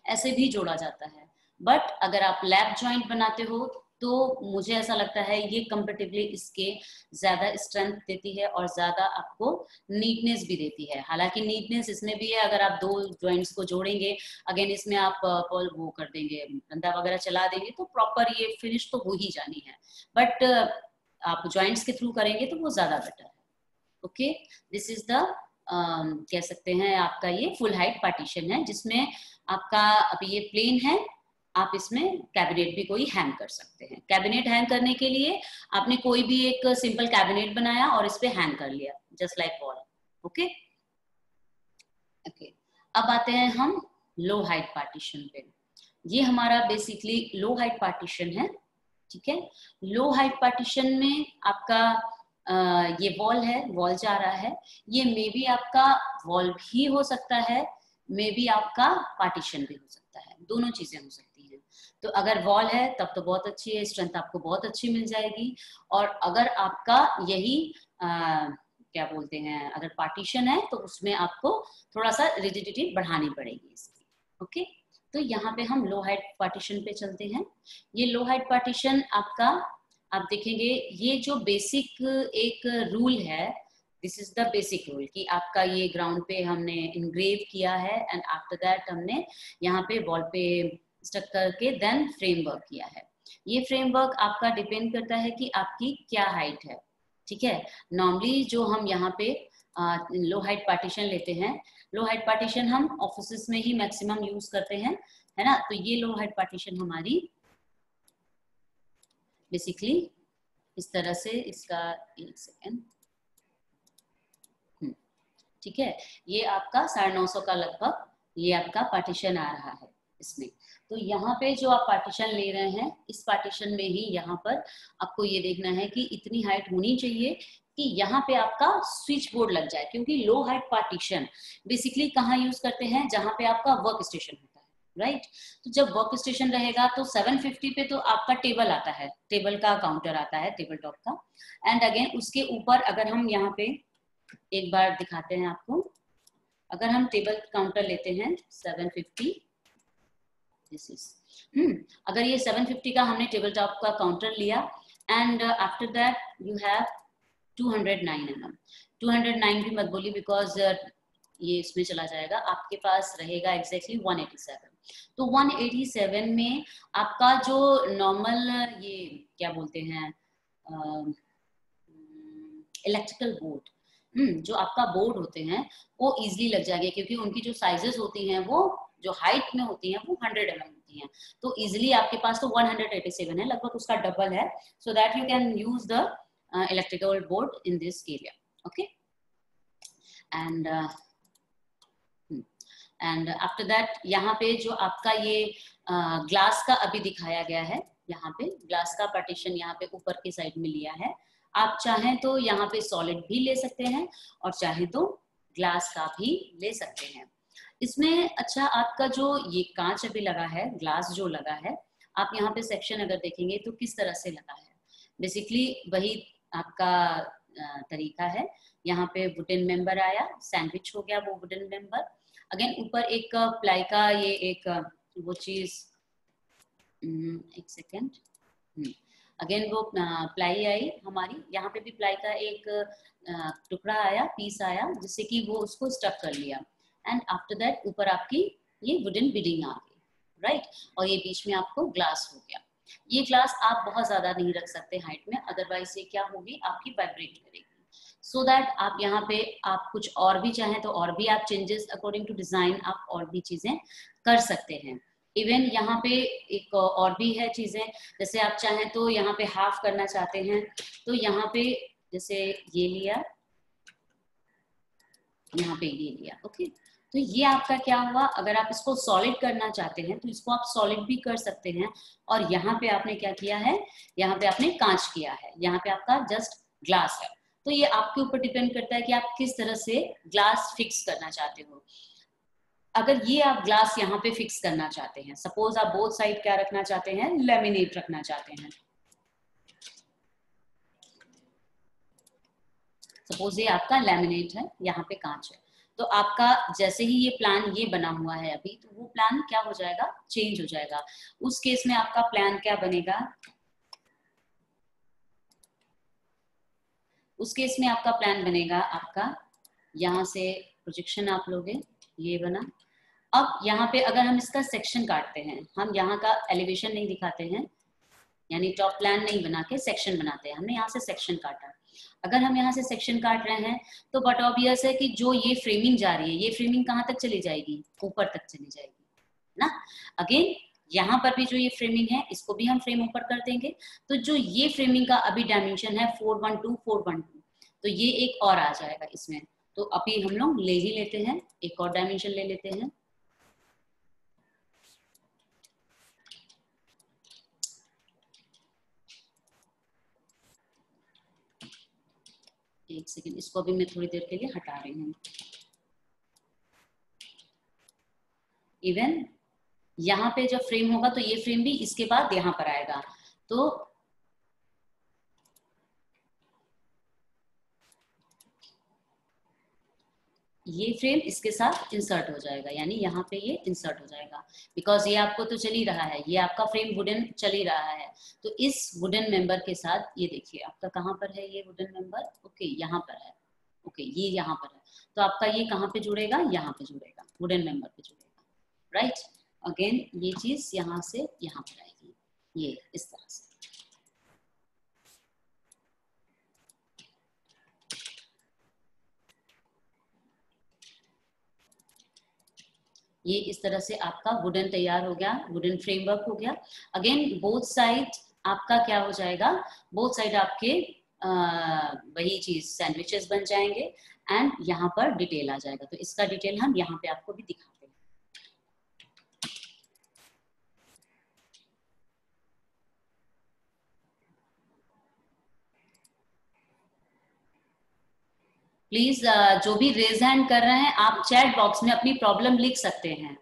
ऐसे भी जोड़ा जाता है। बट अगर आप लैब ज्वाइंट बनाते हो तो मुझे ऐसा लगता है ये कंपेटिवली इसके ज़्यादा स्ट्रेंथ देती है और ज़्यादा आपको नीटनेस भी देती है। हालाँकि नीटनेस इसमें भी है, अगर आप दो ज्वाइंट्स को जोड़ेंगे अगेन इसमें आप वो कर देंगे बंदा वगैरह चला देंगे तो प्रॉपर ये फिनिश तो हो ही जानी है। बट आप ज्वाइंट्स के थ्रू करेंगे तो वो ज़्यादा बेटर है। ओके दिस इज़ द कह सकते हैं आपका ये फुल हाइट पार्टीशन है, जिसमें आपका अभी ये प्लेन है आप इसमें कैबिनेट भी कोई हैंग कर सकते हैं। कैबिनेट हैंग करने के लिए आपने कोई भी एक सिंपल कैबिनेट बनाया और इस पे हैंग कर लिया just like wall okay okay अब आते हैं हम लो हाइट पार्टीशन पे। ये हमारा बेसिकली लो हाइट पार्टीशन है ठीक है? लो हाइट पार्टीशन में आपका आ, ये वॉल है वॉल जा रहा है। ये मे बी आपका वॉल भी हो सकता है मे बी आपका पार्टीशन भी हो सकता है। दोनों चीज़ें हो सकती तो अगर वॉल है तब तो बहुत अच्छी है स्ट्रेंथ आपको बहुत अच्छी मिल जाएगी। और अगर आपका यही आ, क्या बोलते हैं अगर पार्टीशन है तो उसमें आपको थोड़ा सा रिजिडिटी बढ़ानी पड़ेगी इसकी ओके तो यहाँ पे हम लो हाइट पार्टीशन पे चलते हैं। ये लो हाइट पार्टीशन आपका आप देखेंगे ये जो बेसिक एक रूल है this is the basic rule कि आपका ये ग्राउंड पे हमने इनग्रेव किया है एंड आफ्टर दैट हमने यहाँ पे वॉल पे स्टक करके देन फ्रेमवर्क किया है। ये फ्रेमवर्क आपका डिपेंड करता है कि आपकी क्या हाइट है। ठीक है? नॉर्मली जो हम यहाँ पे लो हाइट पार्टीशन लेते हैं लो हाइट पार्टीशन हम ऑफ़िस में ही मैक्सिमम यूज़ करते हैं है ना? तो ये लो हाइट पार्टीशन हमारी बेसिकली इस तरह से इसका एक सेकेंड हम्म, ठीक है? ये आपका साढ़े नौ सौ का लगभग ये आपका पार्टीशन आ रहा है। इसमें। तो यहाँ पे जो आप पार्टीशन ले रहे हैं, इस पार्टीशन में ही यहाँ पर आपको ये देखना है कि इतनी हाइट होनी चाहिए कि यहाँ पे आपका स्विच बोर्ड लग जाए, क्योंकि लो हाइट पार्टीशन बेसिकली कहाँ यूज़ करते हैं? जहाँ पे आपका वर्क स्टेशन होता है राइट तो जब वर्क स्टेशन रहेगा तो 750 पे तो आपका टेबल आता है टेबल का काउंटर आता है टेबल टॉप का। एंड अगेन उसके ऊपर अगर हम यहाँ पे एक बार दिखाते हैं आपको, अगर हम टेबल काउंटर लेते हैं 750 दिस इज़ hmm. अगर ये 750 का हमने टेबल टॉप का काउंटर लिया and after that you have 209 mm. 209 भी मत बोलिए बिकॉज़ ये इसमें चला जाएगा। आपके पास रहेगा एग्जैक्टली exactly 187 तो 187 में आपका जो नॉर्मल ये क्या बोलते हैं इलेक्ट्रिकल बोर्ड जो आपका बोर्ड होते हैं, वो इजिली लग जाएँगे क्योंकि उनकी जो साइजेस होती हैं वो जो हाइट में होती हैं वो 100 एम mm होती हैं। तो इजिली आपके पास तो 187 है लगभग उसका डबल है। So that you can use the electrical board in this area okay and and after that यहाँ पे जो आपका ये ग्लास uh, का अभी दिखाया गया है यहाँ पे ग्लास का पार्टीशन यहाँ पे ऊपर की साइड में लिया है। आप चाहें तो यहाँ पे सॉलिड भी ले सकते हैं और चाहे तो ग्लास का भी ले सकते हैं। इसमें अच्छा आपका जो ये कांच अभी लगा है, ग्लास जो लगा है, आप यहाँ पे सेक्शन अगर देखेंगे तो किस तरह से लगा है? बेसिकली वही आपका तरीका है। यहाँ पे वुडन मेंबर आया सैंडविच हो गया वो वुडन मेंबर अगेन ऊपर एक प्लाई का ये एक वो चीज़। एक सेकेंड अगेन वो प्लाई आई हमारी। यहाँ पे भी प्लाई का एक टुकड़ा आया पीस आया, जिससे कि वो उसको स्टक कर लिया। एंड आफ्टर दैट ऊपर आपकी ये वुडन बिडिंग आ गई राइट और ये बीच में आपको ग्लास हो गया। ये ग्लास आप बहुत ज़्यादा नहीं रख सकते हाइट में अदरवाइज़ ये क्या होगी, आपकी वाइब्रेट करेगी। सो so दैट आप यहाँ पे आप कुछ और भी चाहें तो और भी आप चेंजेस अकॉर्डिंग टू डिज़ाइन आप और भी चीज़ें कर सकते हैं। इवन यहाँ पे एक और भी है चीज़ें, जैसे आप चाहें तो यहाँ पे हाफ़ करना चाहते हैं तो यहाँ पे जैसे ये लिया, यहाँ पे ये लिया ओके तो ये आपका क्या हुआ? अगर आप इसको सॉलिड करना चाहते हैं तो इसको आप सॉलिड भी कर सकते हैं। और यहाँ पे आपने क्या किया है? यहाँ पे आपने कांच किया है। यहाँ पे आपका जस्ट ग्लास है। तो ये आपके ऊपर डिपेंड करता है कि आप किस तरह से ग्लास फिक्स करना चाहते हो। अगर ये आप ग्लास यहाँ पे फिक्स करना चाहते हैं सपोज़ आप बोथ साइड क्या रखना चाहते हैं? लेमिनेट रखना चाहते हैं। सपोज़ ये आपका लेमिनेट है, यहाँ पे कांच है। तो आपका जैसे ही ये प्लान ये बना हुआ है अभी तो वो प्लान क्या हो जाएगा? चेंज हो जाएगा। उस केस में आपका प्लान क्या बनेगा? उस केस में आपका प्लान बनेगा आपका, यहाँ से प्रोजेक्शन आप लोगे, ये बना। अब यहाँ पे अगर हम इसका सेक्शन काटते हैं, हम यहाँ का एलिवेशन नहीं दिखाते हैं, यानी टॉप प्लान नहीं बना के सेक्शन बनाते हैं, हमने यहाँ से सेक्शन काटा। अगर हम यहाँ से सेक्शन काट रहे हैं तो बट ऑबियस है कि जो ये फ्रेमिंग जा रही है, ये फ्रेमिंग कहाँ तक चली जाएगी? ऊपर तक चली जाएगी, ना? अगेन यहाँ पर भी जो ये फ्रेमिंग है, इसको भी हम फ्रेम ऊपर कर देंगे। तो जो ये फ्रेमिंग का अभी डायमेंशन है four one two four one two तो ये एक और आ जाएगा इसमें। तो अभी हम लोग ले ही लेते हैं, एक और डायमेंशन ले लेते हैं। एक सेकेंड इसको भी मैं थोड़ी देर के लिए हटा रही हूँ। इवन यहाँ पे जब फ्रेम होगा तो ये फ्रेम भी इसके बाद यहाँ पर आएगा। तो ये फ्रेम इसके साथ इंसर्ट हो जाएगा, यानी यहाँ पे ये इंसर्ट हो जाएगा। बिकॉज़ ये आपको तो चल ही रहा है, ये आपका फ्रेम वुडन चल ही रहा है। तो इस वुडन मेंबर के साथ ये देखिए, आपका कहाँ पर है ये वुडन मेंबर ओके यहाँ पर है। ओके ये यहाँ पर है। तो आपका ये कहाँ पे जुड़ेगा? यहाँ पे जुड़ेगा वुडन मेंबर पे जुड़ेगा। राइट अगेन ये चीज़ यहाँ से यहाँ पर आएगी। ये इस तरह से। ये इस तरह से आपका वुडन तैयार हो गया वुडन फ्रेमवर्क हो गया। अगेन बोथ साइड आपका क्या हो जाएगा? बोथ साइड आपके वही चीज़ सैंडविचेस बन जाएँगे। एंड यहाँ पर डिटेल आ जाएगा। तो इसका डिटेल हम यहाँ पे आपको भी दिखाते हैं प्लीज़ uh, जो भी रेज हैंड कर रहे हैं आप चैट बॉक्स में अपनी प्रॉब्लम लिख सकते हैं।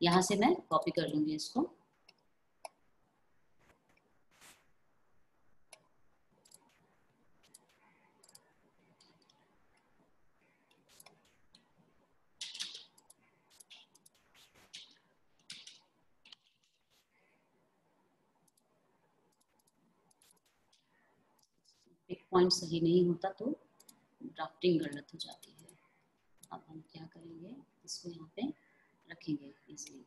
यहाँ से मैं कॉपी कर लूँगी इसको। पॉइंट सही नहीं होता तो ड्राफ्टिंग गलत हो जाती है। अब हम क्या करेंगे? इसको यहाँ पे रखेंगे इसलिए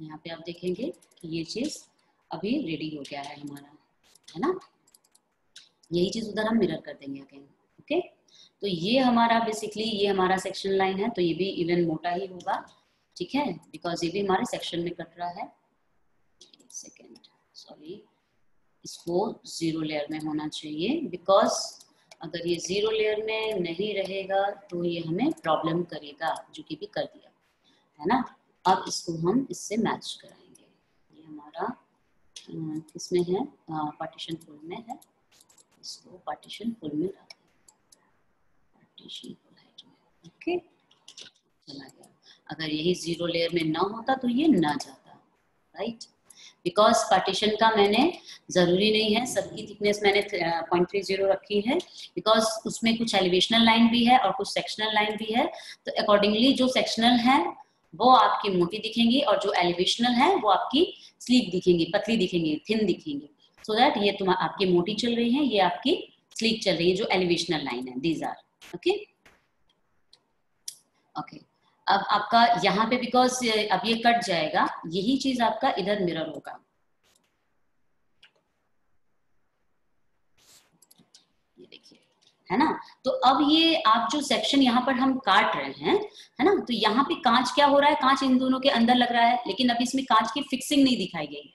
यहाँ पे आप देखेंगे कि ये चीज़ अभी रेडी हो गया है हमारा, है ना? यही चीज़ उधर हम मिरर कर देंगे अगेन ओके तो ये हमारा बेसिकली ये हमारा सेक्शन लाइन है तो ये भी इवन मोटा ही होगा, ठीक है? बिकॉज़ ये भी हमारे सेक्शन में कट रहा है। सेकेंड सॉरी इसको ज़ीरो लेयर में होना चाहिए बिकॉज़ अगर ये ज़ीरो लेयर में नहीं रहेगा तो ये हमें प्रॉब्लम करेगा, जो कि भी कर दिया, है ना? अब इसको हम इससे मैच कराएँगे। ये हमारा किसमें है पार्टीशन फुल में है। इसको पार्टीशन फुल में पार्टीशन फुल हाइट ओके चला गया। अगर यही ज़ीरो लेयर में ना होता तो ये ना जाता। राइट बिकॉज़ पार्टीशन का मैंने ज़रूरी नहीं है। सबकी थिकनेस मैंने पॉइंट थ्री ज़ीरो रखी है। बिकॉज़ उसमें कुछ एलिवेशनल लाइन भी है और कुछ सेक्शनल लाइन भी है। तो अकॉर्डिंगली जो सेक्शनल है वो आपकी मोटी दिखेंगी और जो एलिवेशनल है, वो आपकी स्लीक दिखेंगी, पतली दिखेंगी थिन दिखेंगी। सो so दैट ये तुम आपकी मोटी चल रही है, ये आपकी स्लीक चल रही है, जो एलिवेशनल लाइन है दीज आर ओके ओके अब आपका यहाँ पे बिकॉज़ अब ये कट जाएगा, यही चीज़ आपका इधर मिरर होगा ये देखिए है ना? तो अब ये आप जो सेक्शन यहाँ पर हम काट रहे हैं, है ना? तो यहाँ पे कांच क्या हो रहा है? कांच इन दोनों के अंदर लग रहा है, लेकिन अभी इसमें कांच की फिक्सिंग नहीं दिखाई गई है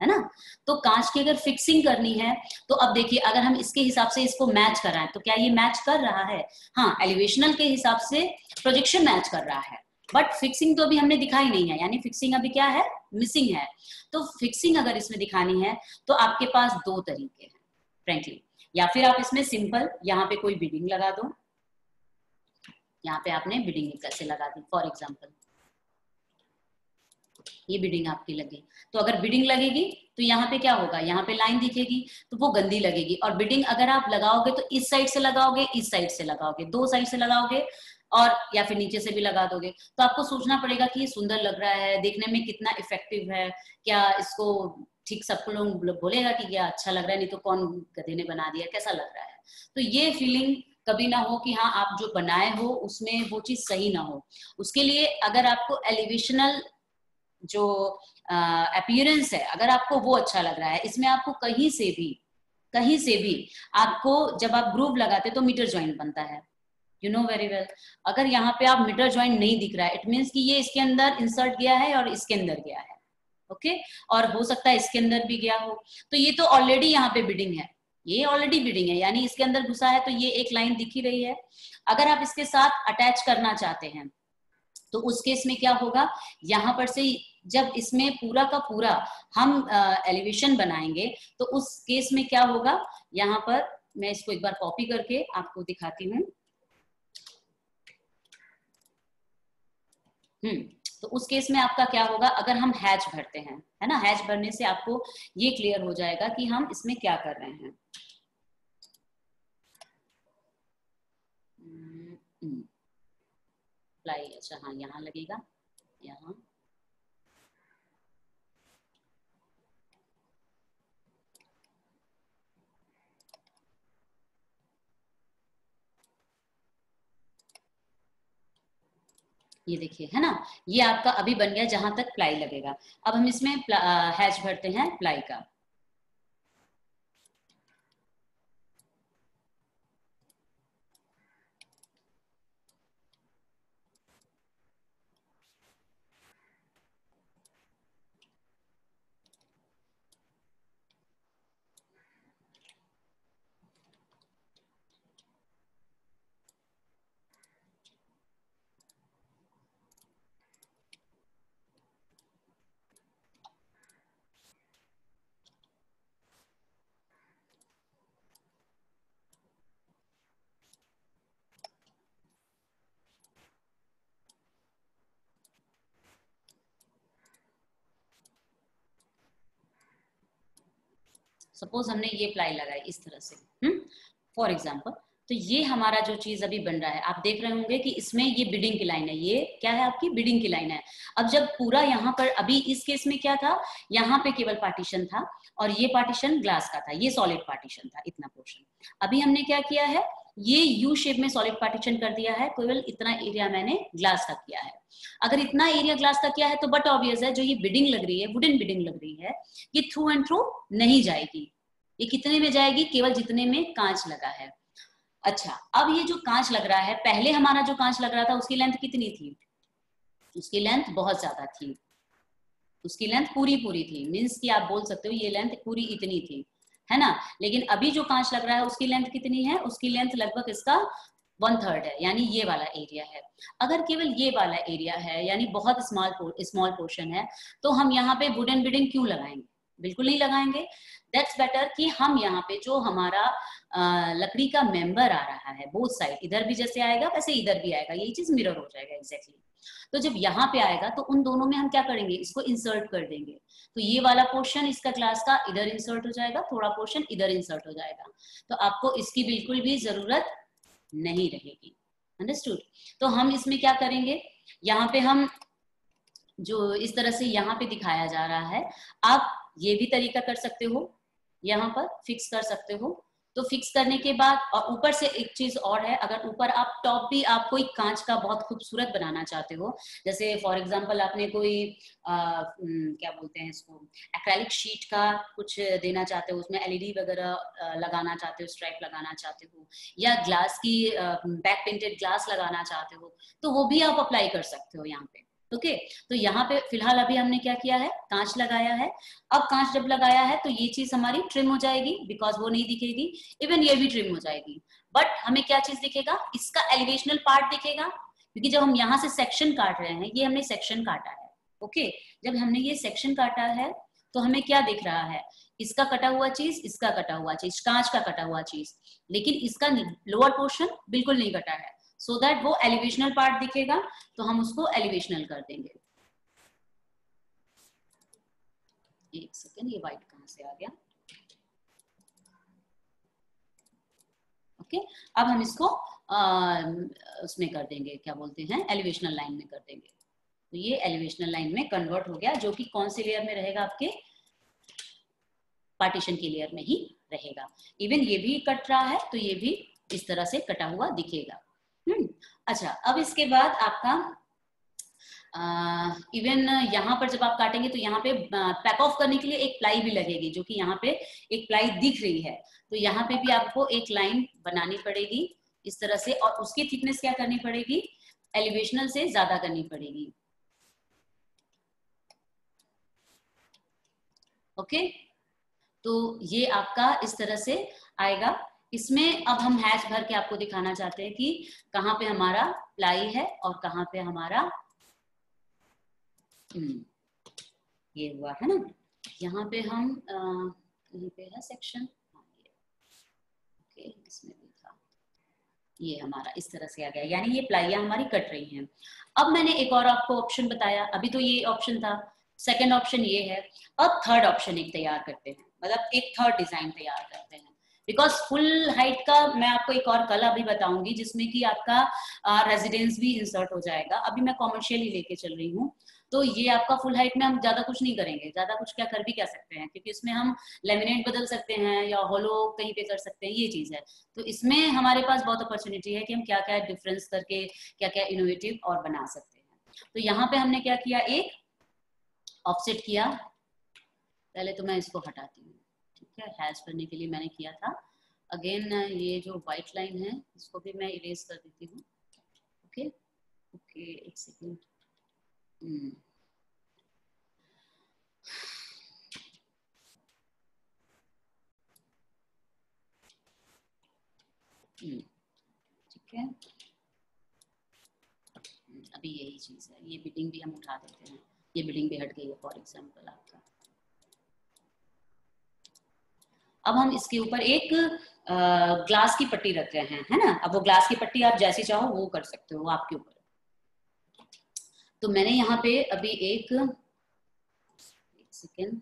है ना? तो कांच की अगर फिक्सिंग करनी है तो अब देखिए, अगर हम इसके हिसाब से इसको मैच कराएँ तो क्या ये मैच कर रहा है? हाँ एलिवेशनल के हिसाब से प्रोजेक्शन मैच कर रहा है बट फिक्सिंग तो अभी हमने दिखाई नहीं है, यानी फिक्सिंग अभी क्या है? मिसिंग है। तो फिक्सिंग अगर इसमें दिखानी है तो आपके पास दो तरीके हैं फ्रेंकली या फिर आप इसमें सिंपल यहाँ पे कोई बिडिंग लगा दो। यहाँ पे आपने बिडिंग कैसे लगा दी फॉर एग्ज़ाम्पल ये बिडिंग आपकी लगी। तो अगर बिडिंग लगेगी तो यहाँ पे क्या होगा? यहाँ पे लाइन दिखेगी तो वो गंदी लगेगी। और बिडिंग अगर आप लगाओगे तो इस साइड से लगाओगे, इस साइड से लगाओगे, दो साइड से लगाओगे, और या फिर नीचे से भी लगा दोगे। तो आपको सोचना पड़ेगा कि ये सुंदर लग रहा है, देखने में कितना इफ़ेक्टिव है, क्या इसको ठीक सबको लोग बोलेगा कि क्या अच्छा लग रहा है, नहीं तो कौन गधे ने बना दिया, कैसा लग रहा है? तो ये फीलिंग कभी ना हो कि हाँ आप जो बनाए हो, उसमें वो चीज़ सही ना हो। उसके लिए अगर आपको एलिवेशनल जो अपियरेंस है, अगर आपको वो अच्छा लग रहा है, इसमें आपको कहीं से भी, कहीं से भी आपको जब आप ग्रूव लगाते तो मीटर ज्वाइंट बनता है। यू नो वेरी वेल अगर यहाँ पे आप मीटर ज्वाइंट नहीं दिख रहा है इट मीन्स कि ये इसके अंदर इंसर्ट गया है और इसके अंदर गया है। ओके? और हो सकता है इसके अंदर भी गया हो। तो ये तो ऑलरेडी यहाँ पे बिडिंग है। ये ऑलरेडी बिडिंग है। यानी इसके अंदर घुसा है तो ये एक लाइन दिखी रही है। अगर आप इसके साथ अटैच करना चाहते हैं तो उस केस में क्या होगा? यहाँ पर से जब इसमें पूरा का पूरा हम एलिवेशन बनाएँगे तो उस केस में क्या होगा? यहाँ पर मैं इसको एक बार कॉपी करके आपको दिखाती हूँ। हम्म। तो उस केस में आपका क्या होगा? अगर हम हैच भरते हैं, है ना? हैच भरने से आपको ये क्लियर हो जाएगा कि हम इसमें क्या कर रहे हैं। अप्लाई अच्छा हाँ यहाँ लगेगा। यहाँ। ये देखिए, है ना? ये आपका अभी बन गया जहाँ तक प्लाई लगेगा। अब हम इसमें हैच भरते हैं प्लाई का। सपोज़ हमने ये प्लाई लगाई इस तरह से हम्म? फॉर एग्ज़ाम्पल तो ये हमारा जो चीज़ अभी बन रहा है, आप देख रहे होंगे कि इसमें ये बिडिंग की लाइन है, ये क्या है आपकी? बिडिंग की लाइन है। अब जब पूरा यहाँ पर, अभी इस केस में क्या था? यहाँ पे केवल पार्टीशन था और ये पार्टीशन ग्लास का था, ये सॉलिड पार्टीशन था, इतना पोर्शन अभी हमने क्या किया है? ये यू शेप में सॉलिड पार्टीशन कर दिया है, केवल इतना एरिया मैंने ग्लास का किया है। अगर इतना एरिया ग्लास का किया है तो बट ऑब्वियस है, जो ये बिडिंग लग रही है वुडन बिडिंग लग रही है, ये थ्रू एंड थ्रू नहीं जाएगी। ये कितने में जाएगी? केवल जितने में कांच लगा है। अच्छा अब ये जो कांच लग रहा है, पहले हमारा जो कांच लग रहा था, उसकी लेंथ कितनी थी? उसकी लेंथ बहुत ज़्यादा थी। उसकी लेंथ पूरी पूरी थी। मीन्स की आप बोल सकते हो, ये लेंथ पूरी इतनी थी। है ना? लेकिन अभी जो कांच लग रहा है, उसकी लेंथ कितनी है? उसकी लेंथ लगभग इसका वन थर्ड है, यानी ये वाला एरिया है। अगर केवल ये वाला एरिया है, यानी बहुत स्मॉल स्मॉल पोर्शन है तो हम यहाँ पे वुडन बिडिंग क्यों लगाएँगे? बिल्कुल नहीं लगाएँगे। दैट्स बेटर कि हम यहाँ पे जो हमारा लकड़ी का मेंबर आ रहा है बोथ साइड इधर भी जैसे आएगा, वैसे इधर भी आएगा ये चीज़ मिरर हो जाएगा एग्जैक्टली exactly. तो जब यहाँ पे आएगा तो उन दोनों में हम क्या करेंगे? इसको इंसर्ट कर देंगे। तो ये वाला पोर्शन इसका क्लास का इधर इंसर्ट हो जाएगा, थोड़ा पोर्शन इधर इंसर्ट हो जाएगा। तो आपको इसकी बिल्कुल भी ज़रूरत नहीं रहेगी। अंडरस्टूड तो हम इसमें क्या करेंगे? यहाँ पे हम जो इस तरह से यहाँ पे दिखाया जा रहा है, आप ये भी तरीका कर सकते हो। यहाँ पर फिक्स कर सकते हो। तो फिक्स करने के बाद और ऊपर से एक चीज़ और है अगर ऊपर आप टॉप भी आप कोई कांच का बहुत खूबसूरत बनाना चाहते हो जैसे फॉर एग्जांपल आपने कोई आ, क्या बोलते हैं इसको एक्रेलिक शीट का कुछ देना चाहते हो उसमें एलईडी वगैरह लगाना चाहते हो स्ट्राइप लगाना चाहते हो या ग्लास की बैक पेंटेड ग्लास लगाना चाहते हो तो वो भी आप अप्लाई कर सकते हो यहाँ पे। ओके? तो यहाँ पे फ़िलहाल अभी हमने क्या किया है? कांच लगाया है। अब कांच जब लगाया है तो ये चीज़ हमारी ट्रिम हो जाएगी बिकॉज़ वो नहीं दिखेगी। इवन ये भी ट्रिम हो जाएगी। बट हमें क्या चीज़ दिखेगा? इसका एलिवेशनल पार्ट दिखेगा। क्योंकि जब हम यहाँ से सेक्शन काट रहे हैं, ये हमने सेक्शन काटा है। ओके? जब हमने ये सेक्शन काटा है तो हमें क्या दिख रहा है? इसका कटा हुआ चीज़, इसका कटा हुआ चीज़, कांच का कटा हुआ चीज़। लेकिन इसका लोअर पोर्शन बिल्कुल नहीं कटा है। सो so दैट वो एलिवेशनल पार्ट दिखेगा तो हम उसको एलिवेशनल कर देंगे। एक सेकेंड ये व्हाइट कहाँ से आ गया? Okay okay? अब हम इसको आ, उसमें कर देंगे क्या बोलते हैं एलिवेशनल लाइन में कर देंगे। तो ये एलिवेशनल लाइन में कन्वर्ट हो गया जो कि कौन से लेयर में रहेगा आपके? पार्टीशन के लेयर में ही रहेगा। इवन ये भी कट रहा है तो ये भी इस तरह से कटा हुआ दिखेगा। अच्छा अब इसके बाद आपका इवन यहाँ पर जब आप काटेंगे तो यहाँ पे पैक ऑफ़ करने के लिए एक प्लाई भी लगेगी, जो कि यहाँ पे एक प्लाई दिख रही है। तो यहाँ पे भी आपको एक लाइन बनानी पड़ेगी इस तरह से, और उसकी थिकनेस क्या करनी पड़ेगी? एलिवेशनल से ज़्यादा करनी पड़ेगी। Okay okay? तो ये आपका इस तरह से आएगा। इसमें अब हम हैच भर के आपको दिखाना चाहते हैं कि कहाँ पे हमारा प्लाई है और कहाँ पे हमारा हम्म, ये हुआ है ना? यहाँ पे हम कहीं पे है सेक्शन हाँ ओके इसमें भी था। ये हमारा इस तरह से आ गया। यानी ये प्लाइया हमारी कट रही हैं। अब मैंने एक और आपको ऑप्शन बताया। अभी तो ये ऑप्शन था। सेकंड ऑप्शन ये है। अब थर्ड ऑप्शन एक तैयार करते हैं। मतलब एक थर्ड डिज़ाइन तैयार करते हैं। बिकॉज़ फुल हाइट का मैं आपको एक और कल अभी बताऊँगी, जिसमें कि आपका रेजिडेंस भी इंसर्ट हो जाएगा। अभी मैं कॉमर्शियल ही लेके चल रही हूँ। तो ये आपका फुल हाइट में हम ज़्यादा कुछ नहीं करेंगे। ज़्यादा कुछ क्या कर भी क्या सकते हैं? क्योंकि इसमें हम लेमिनेट बदल सकते हैं या होलो कहीं पे कर सकते हैं, ये चीज़ है। तो इसमें हमारे पास बहुत अपॉर्चुनिटी है कि हम क्या क्या डिफरेंस करके क्या क्या इनोवेटिव और बना सकते हैं। तो यहाँ पे हमने क्या किया? एक ऑफसेट किया। पहले तो मैं इसको हटाती हूँ। ठीक है हैश करने के लिए मैंने किया था। अगेन ये जो व्हाइट लाइन है इसको भी मैं इरेज कर देती हूँ। ओके ओके एक सेकेंड हम्म। हम्म, ठीक है? हम्म, अभी यही चीज़ है। ये बिल्डिंग भी हम उठा देते हैं। ये बिल्डिंग भी हट गई है फॉर एग्ज़ाम्पल आपका। अब हम इसके ऊपर एक ग्लास की पट्टी रख रहे हैं है ना? अब वो ग्लास की पट्टी आप जैसी चाहो वो कर सकते हो आपके ऊपर। तो मैंने यहाँ पे अभी एक, एक सेकेंड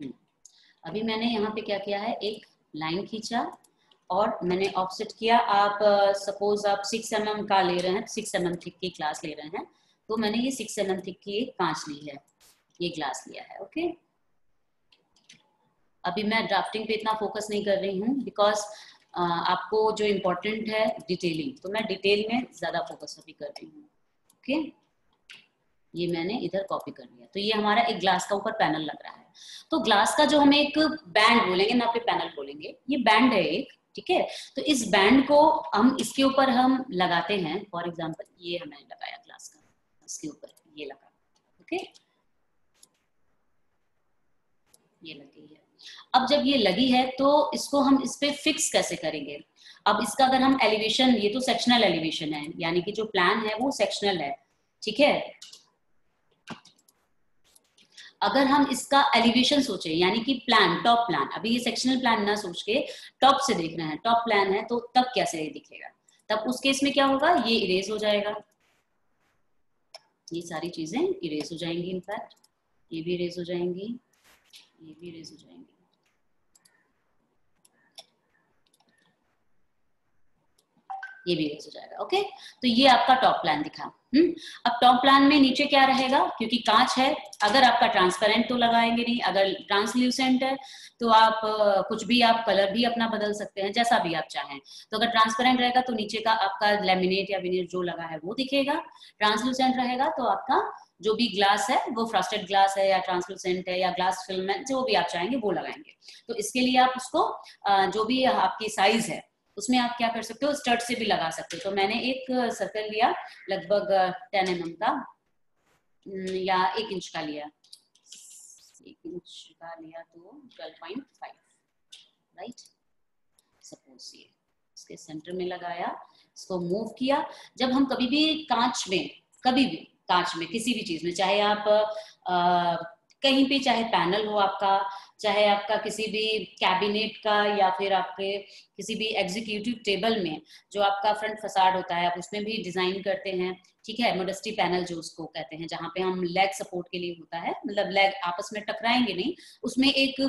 हम्म। अभी मैंने यहाँ पे क्या किया है? एक लाइन खींचा और मैंने ऑफसेट किया। आप सपोज़ आप सिक्स एम mm का ले रहे हैं सिक्स एम थिक की ग्लास ले रहे हैं तो मैंने ये सिक्स एम थिक की एक कांच ली है। ये ग्लास लिया है ओके okay? अभी मैं ड्राफ्टिंग पे इतना फोकस नहीं कर रही हूँ बिकॉज़ आपको जो इम्पोर्टेंट है डिटेलिंग तो मैं डिटेल में ज़्यादा फोकस अभी कर रही हूँ ओके okay? ये मैंने इधर कॉपी कर लिया। तो ये हमारा एक ग्लास का ऊपर पैनल लग रहा है। तो ग्लास का जो हम एक बैंड बोलेंगे, ना पे पैनल बोलेंगे, ये बैंड है एक। ठीक है? तो इस बैंड को हम इसके ऊपर हम लगाते हैं। फॉर एग्ज़ाम्पल ये हमने लगाया ग्लास का। इसके ऊपर ये लगा। ओके? ये लगी है। अब जब ये लगी है तो इसको हम इस पे फिक्स कैसे करेंगे? अब इसका अगर हम एलिवेशन ये तो सेक्शनल एलिवेशन है। यानी कि जो प्लान है, वो सेक्शनल है। ठीक है? अगर हम इसका एलिवेशन सोचे, यानी कि प्लान टॉप प्लान अभी ये सेक्शनल प्लान ना सोच के टॉप से देख रहे हैं टॉप प्लान है तो तब कैसे दिखेगा? तब उस केस में क्या होगा? ये इरेज हो जाएगा। ये सारी चीज़ें इरेज हो जाएँगी इनफैक्ट ये भी इरेज हो जाएँगी, ये भी इरेज हो जाएँगी। ये भी रेस हो जाएगा ओके तो ये आपका टॉप प्लान दिखा। हम्म अब टॉप प्लान में नीचे क्या रहेगा? क्योंकि कांच है, अगर आपका ट्रांसपेरेंट तो लगाएँगे नहीं, अगर ट्रांसल्यूसेंट है तो आप कुछ भी आप कलर भी अपना बदल सकते हैं, जैसा भी आप चाहें। तो अगर ट्रांसपेरेंट रहेगा तो नीचे का आपका लेमिनेट या विनियर जो लगा है, वो दिखेगा। ट्रांसल्यूसेंट रहेगा तो आपका जो भी ग्लास है, वो फ्रॉस्टेड ग्लास है या ट्रांसलूसेंट है या ग्लास फ़िल्म है, जो भी आप चाहेंगे, वो लगाएँगे। तो इसके लिए आप उसको जो भी आपकी साइज़ है उसमें आप क्या कर सकते हो? स्टड से भी लगा सकते हो। तो मैंने एक सर्कल लिया लगभग टेन एम mm का। या एक इंच का लिया। एक इंच का लिया तो twelve point five right suppose ये। इसके सेंटर में लगाया इसको मूव किया। जब हम कभी भी कांच में कभी भी कांच में किसी भी चीज़ में चाहे आप आ, कहीं पे चाहे पैनल हो आपका चाहे आपका किसी भी कैबिनेट का या फिर आपके किसी भी एग्जीक्यूटिव टेबल में जो आपका फ्रंट फसाड होता है, आप उसमें भी डिज़ाइन करते हैं। ठीक है मोडेस्टी पैनल जो उसको कहते हैं, जहाँ पे हम लेग सपोर्ट के लिए होता है मतलब लेग आपस में टकराएँगे नहीं, उसमें एक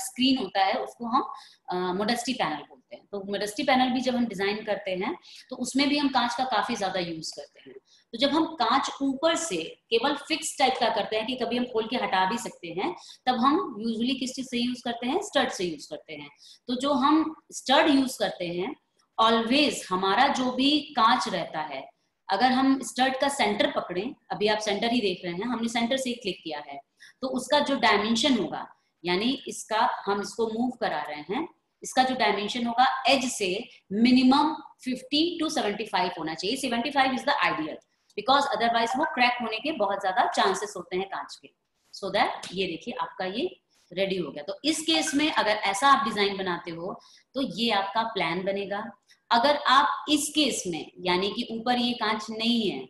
स्क्रीन होता है, उसको हम मोडेस्टी पैनल बोलते हैं। तो मोडेस्टी पैनल भी जब हम डिज़ाइन करते हैं तो उसमें भी हम कांच का काफ़ी ज़्यादा यूज़ करते हैं। तो जब हम कांच ऊपर से केवल फिक्स टाइप का करते हैं, कि कभी हम खोल के हटा भी सकते हैं, तब हम यूजुअली किस चीज़ से यूज़ करते हैं? स्टड से यूज़ करते हैं। तो जो हम स्टड यूज़ करते हैं ऑलवेज हमारा जो भी कांच रहता है अगर हम स्टर्ट का सेंटर पकड़े, अभी आप सेंटर ही देख रहे हैं, हमने सेंटर से ही क्लिक किया है तो उसका जो डायमेंशन होगा, यानी इसका हम इसको मूव करा रहे हैं, इसका जो डायमेंशन होगा एज से मिनिमम 50 टू 75 होना चाहिए। 75 is the ideal because otherwise वो क्रैक होने के बहुत ज़्यादा चांसेस होते हैं कांच के। सो so दैट ये देखिए, आपका ये रेडी हो गया। तो इस केस में अगर ऐसा आप डिज़ाइन बनाते हो तो ये आपका प्लान बनेगा। अगर आप इस केस में, यानी कि ऊपर ये कांच नहीं है,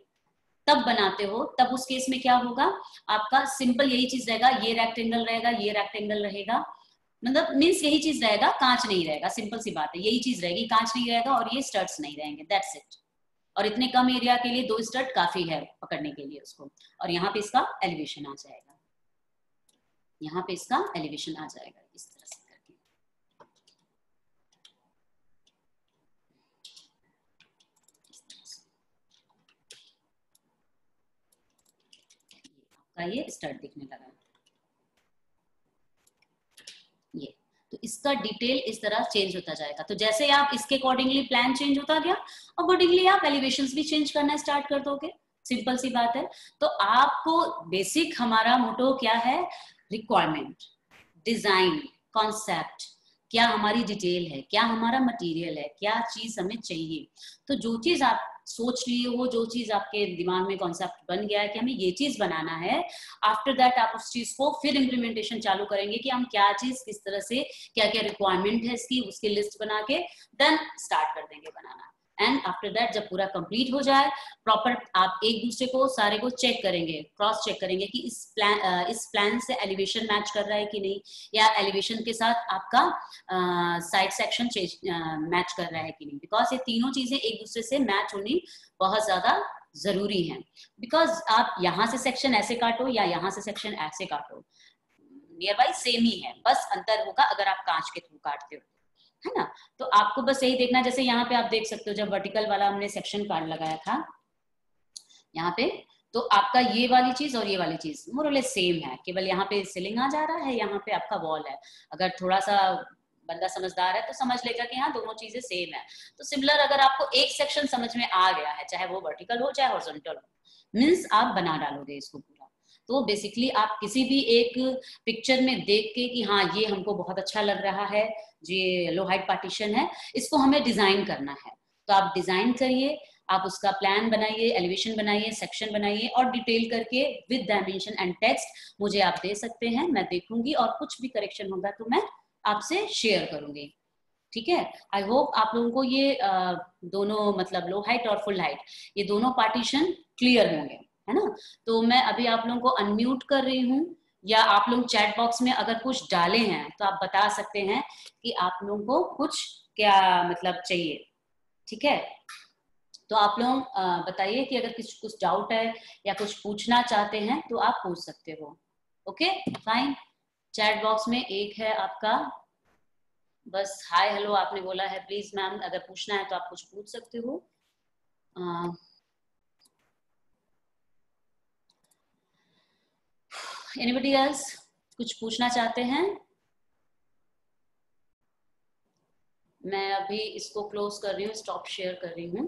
तब बनाते हो, तब उस केस में क्या होगा? आपका सिंपल यही चीज़ रहेगा, ये रेक्टेंगल रहेगा, ये रेक्टेंगल रहेगा। मतलब मीन्स यही चीज़ रहेगा, कांच नहीं रहेगा, सिंपल सी बात है। यही चीज़ रहेगी, कांच नहीं रहेगा और ये स्टर्ट्स नहीं रहेंगे दैट्स इट और इतने कम एरिया के लिए दो स्टर्ट काफ़ी है पकड़ने के लिए उसको। और यहाँ पे इसका एलिवेशन आ जाएगा। यहाँ पे इसका एलिवेशन आ जाएगा, इस तरह से करके आपका ये स्टर्ट दिखने लगा। तो इसका डिटेल इस तरह चेंज होता जाएगा। तो जैसे आप इसके अकॉर्डिंगली प्लान चेंज होता गया अकॉर्डिंगली आप एलिवेशन भी चेंज करना स्टार्ट कर दोगे। सिंपल सी बात है। तो आपको बेसिक हमारा मोटो क्या है? रिक्वायरमेंट डिज़ाइन कॉन्सेप्ट क्या हमारी डिटेल है, क्या हमारा मटेरियल है, क्या चीज़ हमें चाहिए? तो जो चीज़ आप सोच लिए हो, जो चीज़ आपके दिमाग में कॉन्सेप्ट बन गया है कि हमें ये चीज़ बनाना है आफ्टर दैट आप उस चीज़ को फिर इम्प्लीमेंटेशन चालू करेंगे कि हम क्या चीज़, किस तरह से क्या क्या रिक्वायरमेंट है इसकी, उसकी लिस्ट बना के देन स्टार्ट कर देंगे बनाना। एंड आफ्टर दैट जब पूरा कंप्लीट हो जाए प्रॉपर आप एक दूसरे को सारे को चेक करेंगे क्रॉस चेक करेंगे कि इस प्लान इस प्लान से एलिवेशन मैच कर रहा है कि नहीं, या एलिवेशन के साथ आपका साइड सेक्शन मैच कर रहा है कि नहीं। बिकॉज़ ये तीनों चीज़ें एक दूसरे से मैच होनी बहुत ज़्यादा ज़रूरी है। बिकॉज़ आप यहाँ से सेक्शन ऐसे काटो या यहाँ से सेक्शन ऐसे काटो। नियर बाई सेम ही है। बस अंतर होगा अगर आप कांच के थ्रू काटते हो। है ना? तो आपको बस यही देखना जैसे यहाँ पे आप देख सकते हो, जब वर्टिकल वाला हमने सेक्शन कार्ड लगाया था, यहाँ पे तो आपका ये वाली चीज़ और ये वाली चीज़ मोरले सेम है। केवल यहाँ पे सीलिंग आ जा रहा है, यहाँ पे आपका वॉल है। अगर थोड़ा सा बंदा समझदार है तो समझ लेगा कि हाँ दोनों चीज़ें सेम है। तो सिमिलर अगर आपको एक सेक्शन समझ में आ गया है, चाहे वो वर्टिकल हो, चाहे हॉर्जोंटल हो मीन्स आप बना डालोगे इसको। तो बेसिकली आप किसी भी एक पिक्चर में देख के कि हाँ ये हमको बहुत अच्छा लग रहा है, ये लो हाइट पार्टीशन है, इसको हमें डिज़ाइन करना है। तो आप डिज़ाइन करिए, आप उसका प्लान बनाइए एलिवेशन बनाइए सेक्शन बनाइए और डिटेल करके विद डायमेंशन एंड टेक्स्ट मुझे आप दे सकते हैं, मैं देखूँगी और कुछ भी करेक्शन होगा तो मैं आपसे शेयर करूँगी। ठीक है? आई होप आप लोगों को ये दोनों मतलब लो हाइट और फुल हाइट ये दोनों पार्टीशन क्लियर होंगे। है ना? तो मैं अभी आप लोगों को अनम्यूट कर रही हूँ, या आप लोग चैट बॉक्स में अगर कुछ डाले हैं तो आप बता सकते हैं कि आप लोगों को कुछ क्या मतलब चाहिए। ठीक है? तो आप लोग बताइए कि अगर किसी, कुछ डाउट है, या कुछ पूछना चाहते हैं तो आप पूछ सकते हो। ओके फाइन चैट बॉक्स में एक है आपका। बस हाय हेलो आपने बोला है प्लीज़ मैम अगर पूछना है तो आप कुछ पूछ सकते हो। एनीबडी एल्स कुछ पूछना चाहते हैं? मैं अभी इसको क्लोज कर रही हूँ स्टॉप शेयर कर रही हूँ।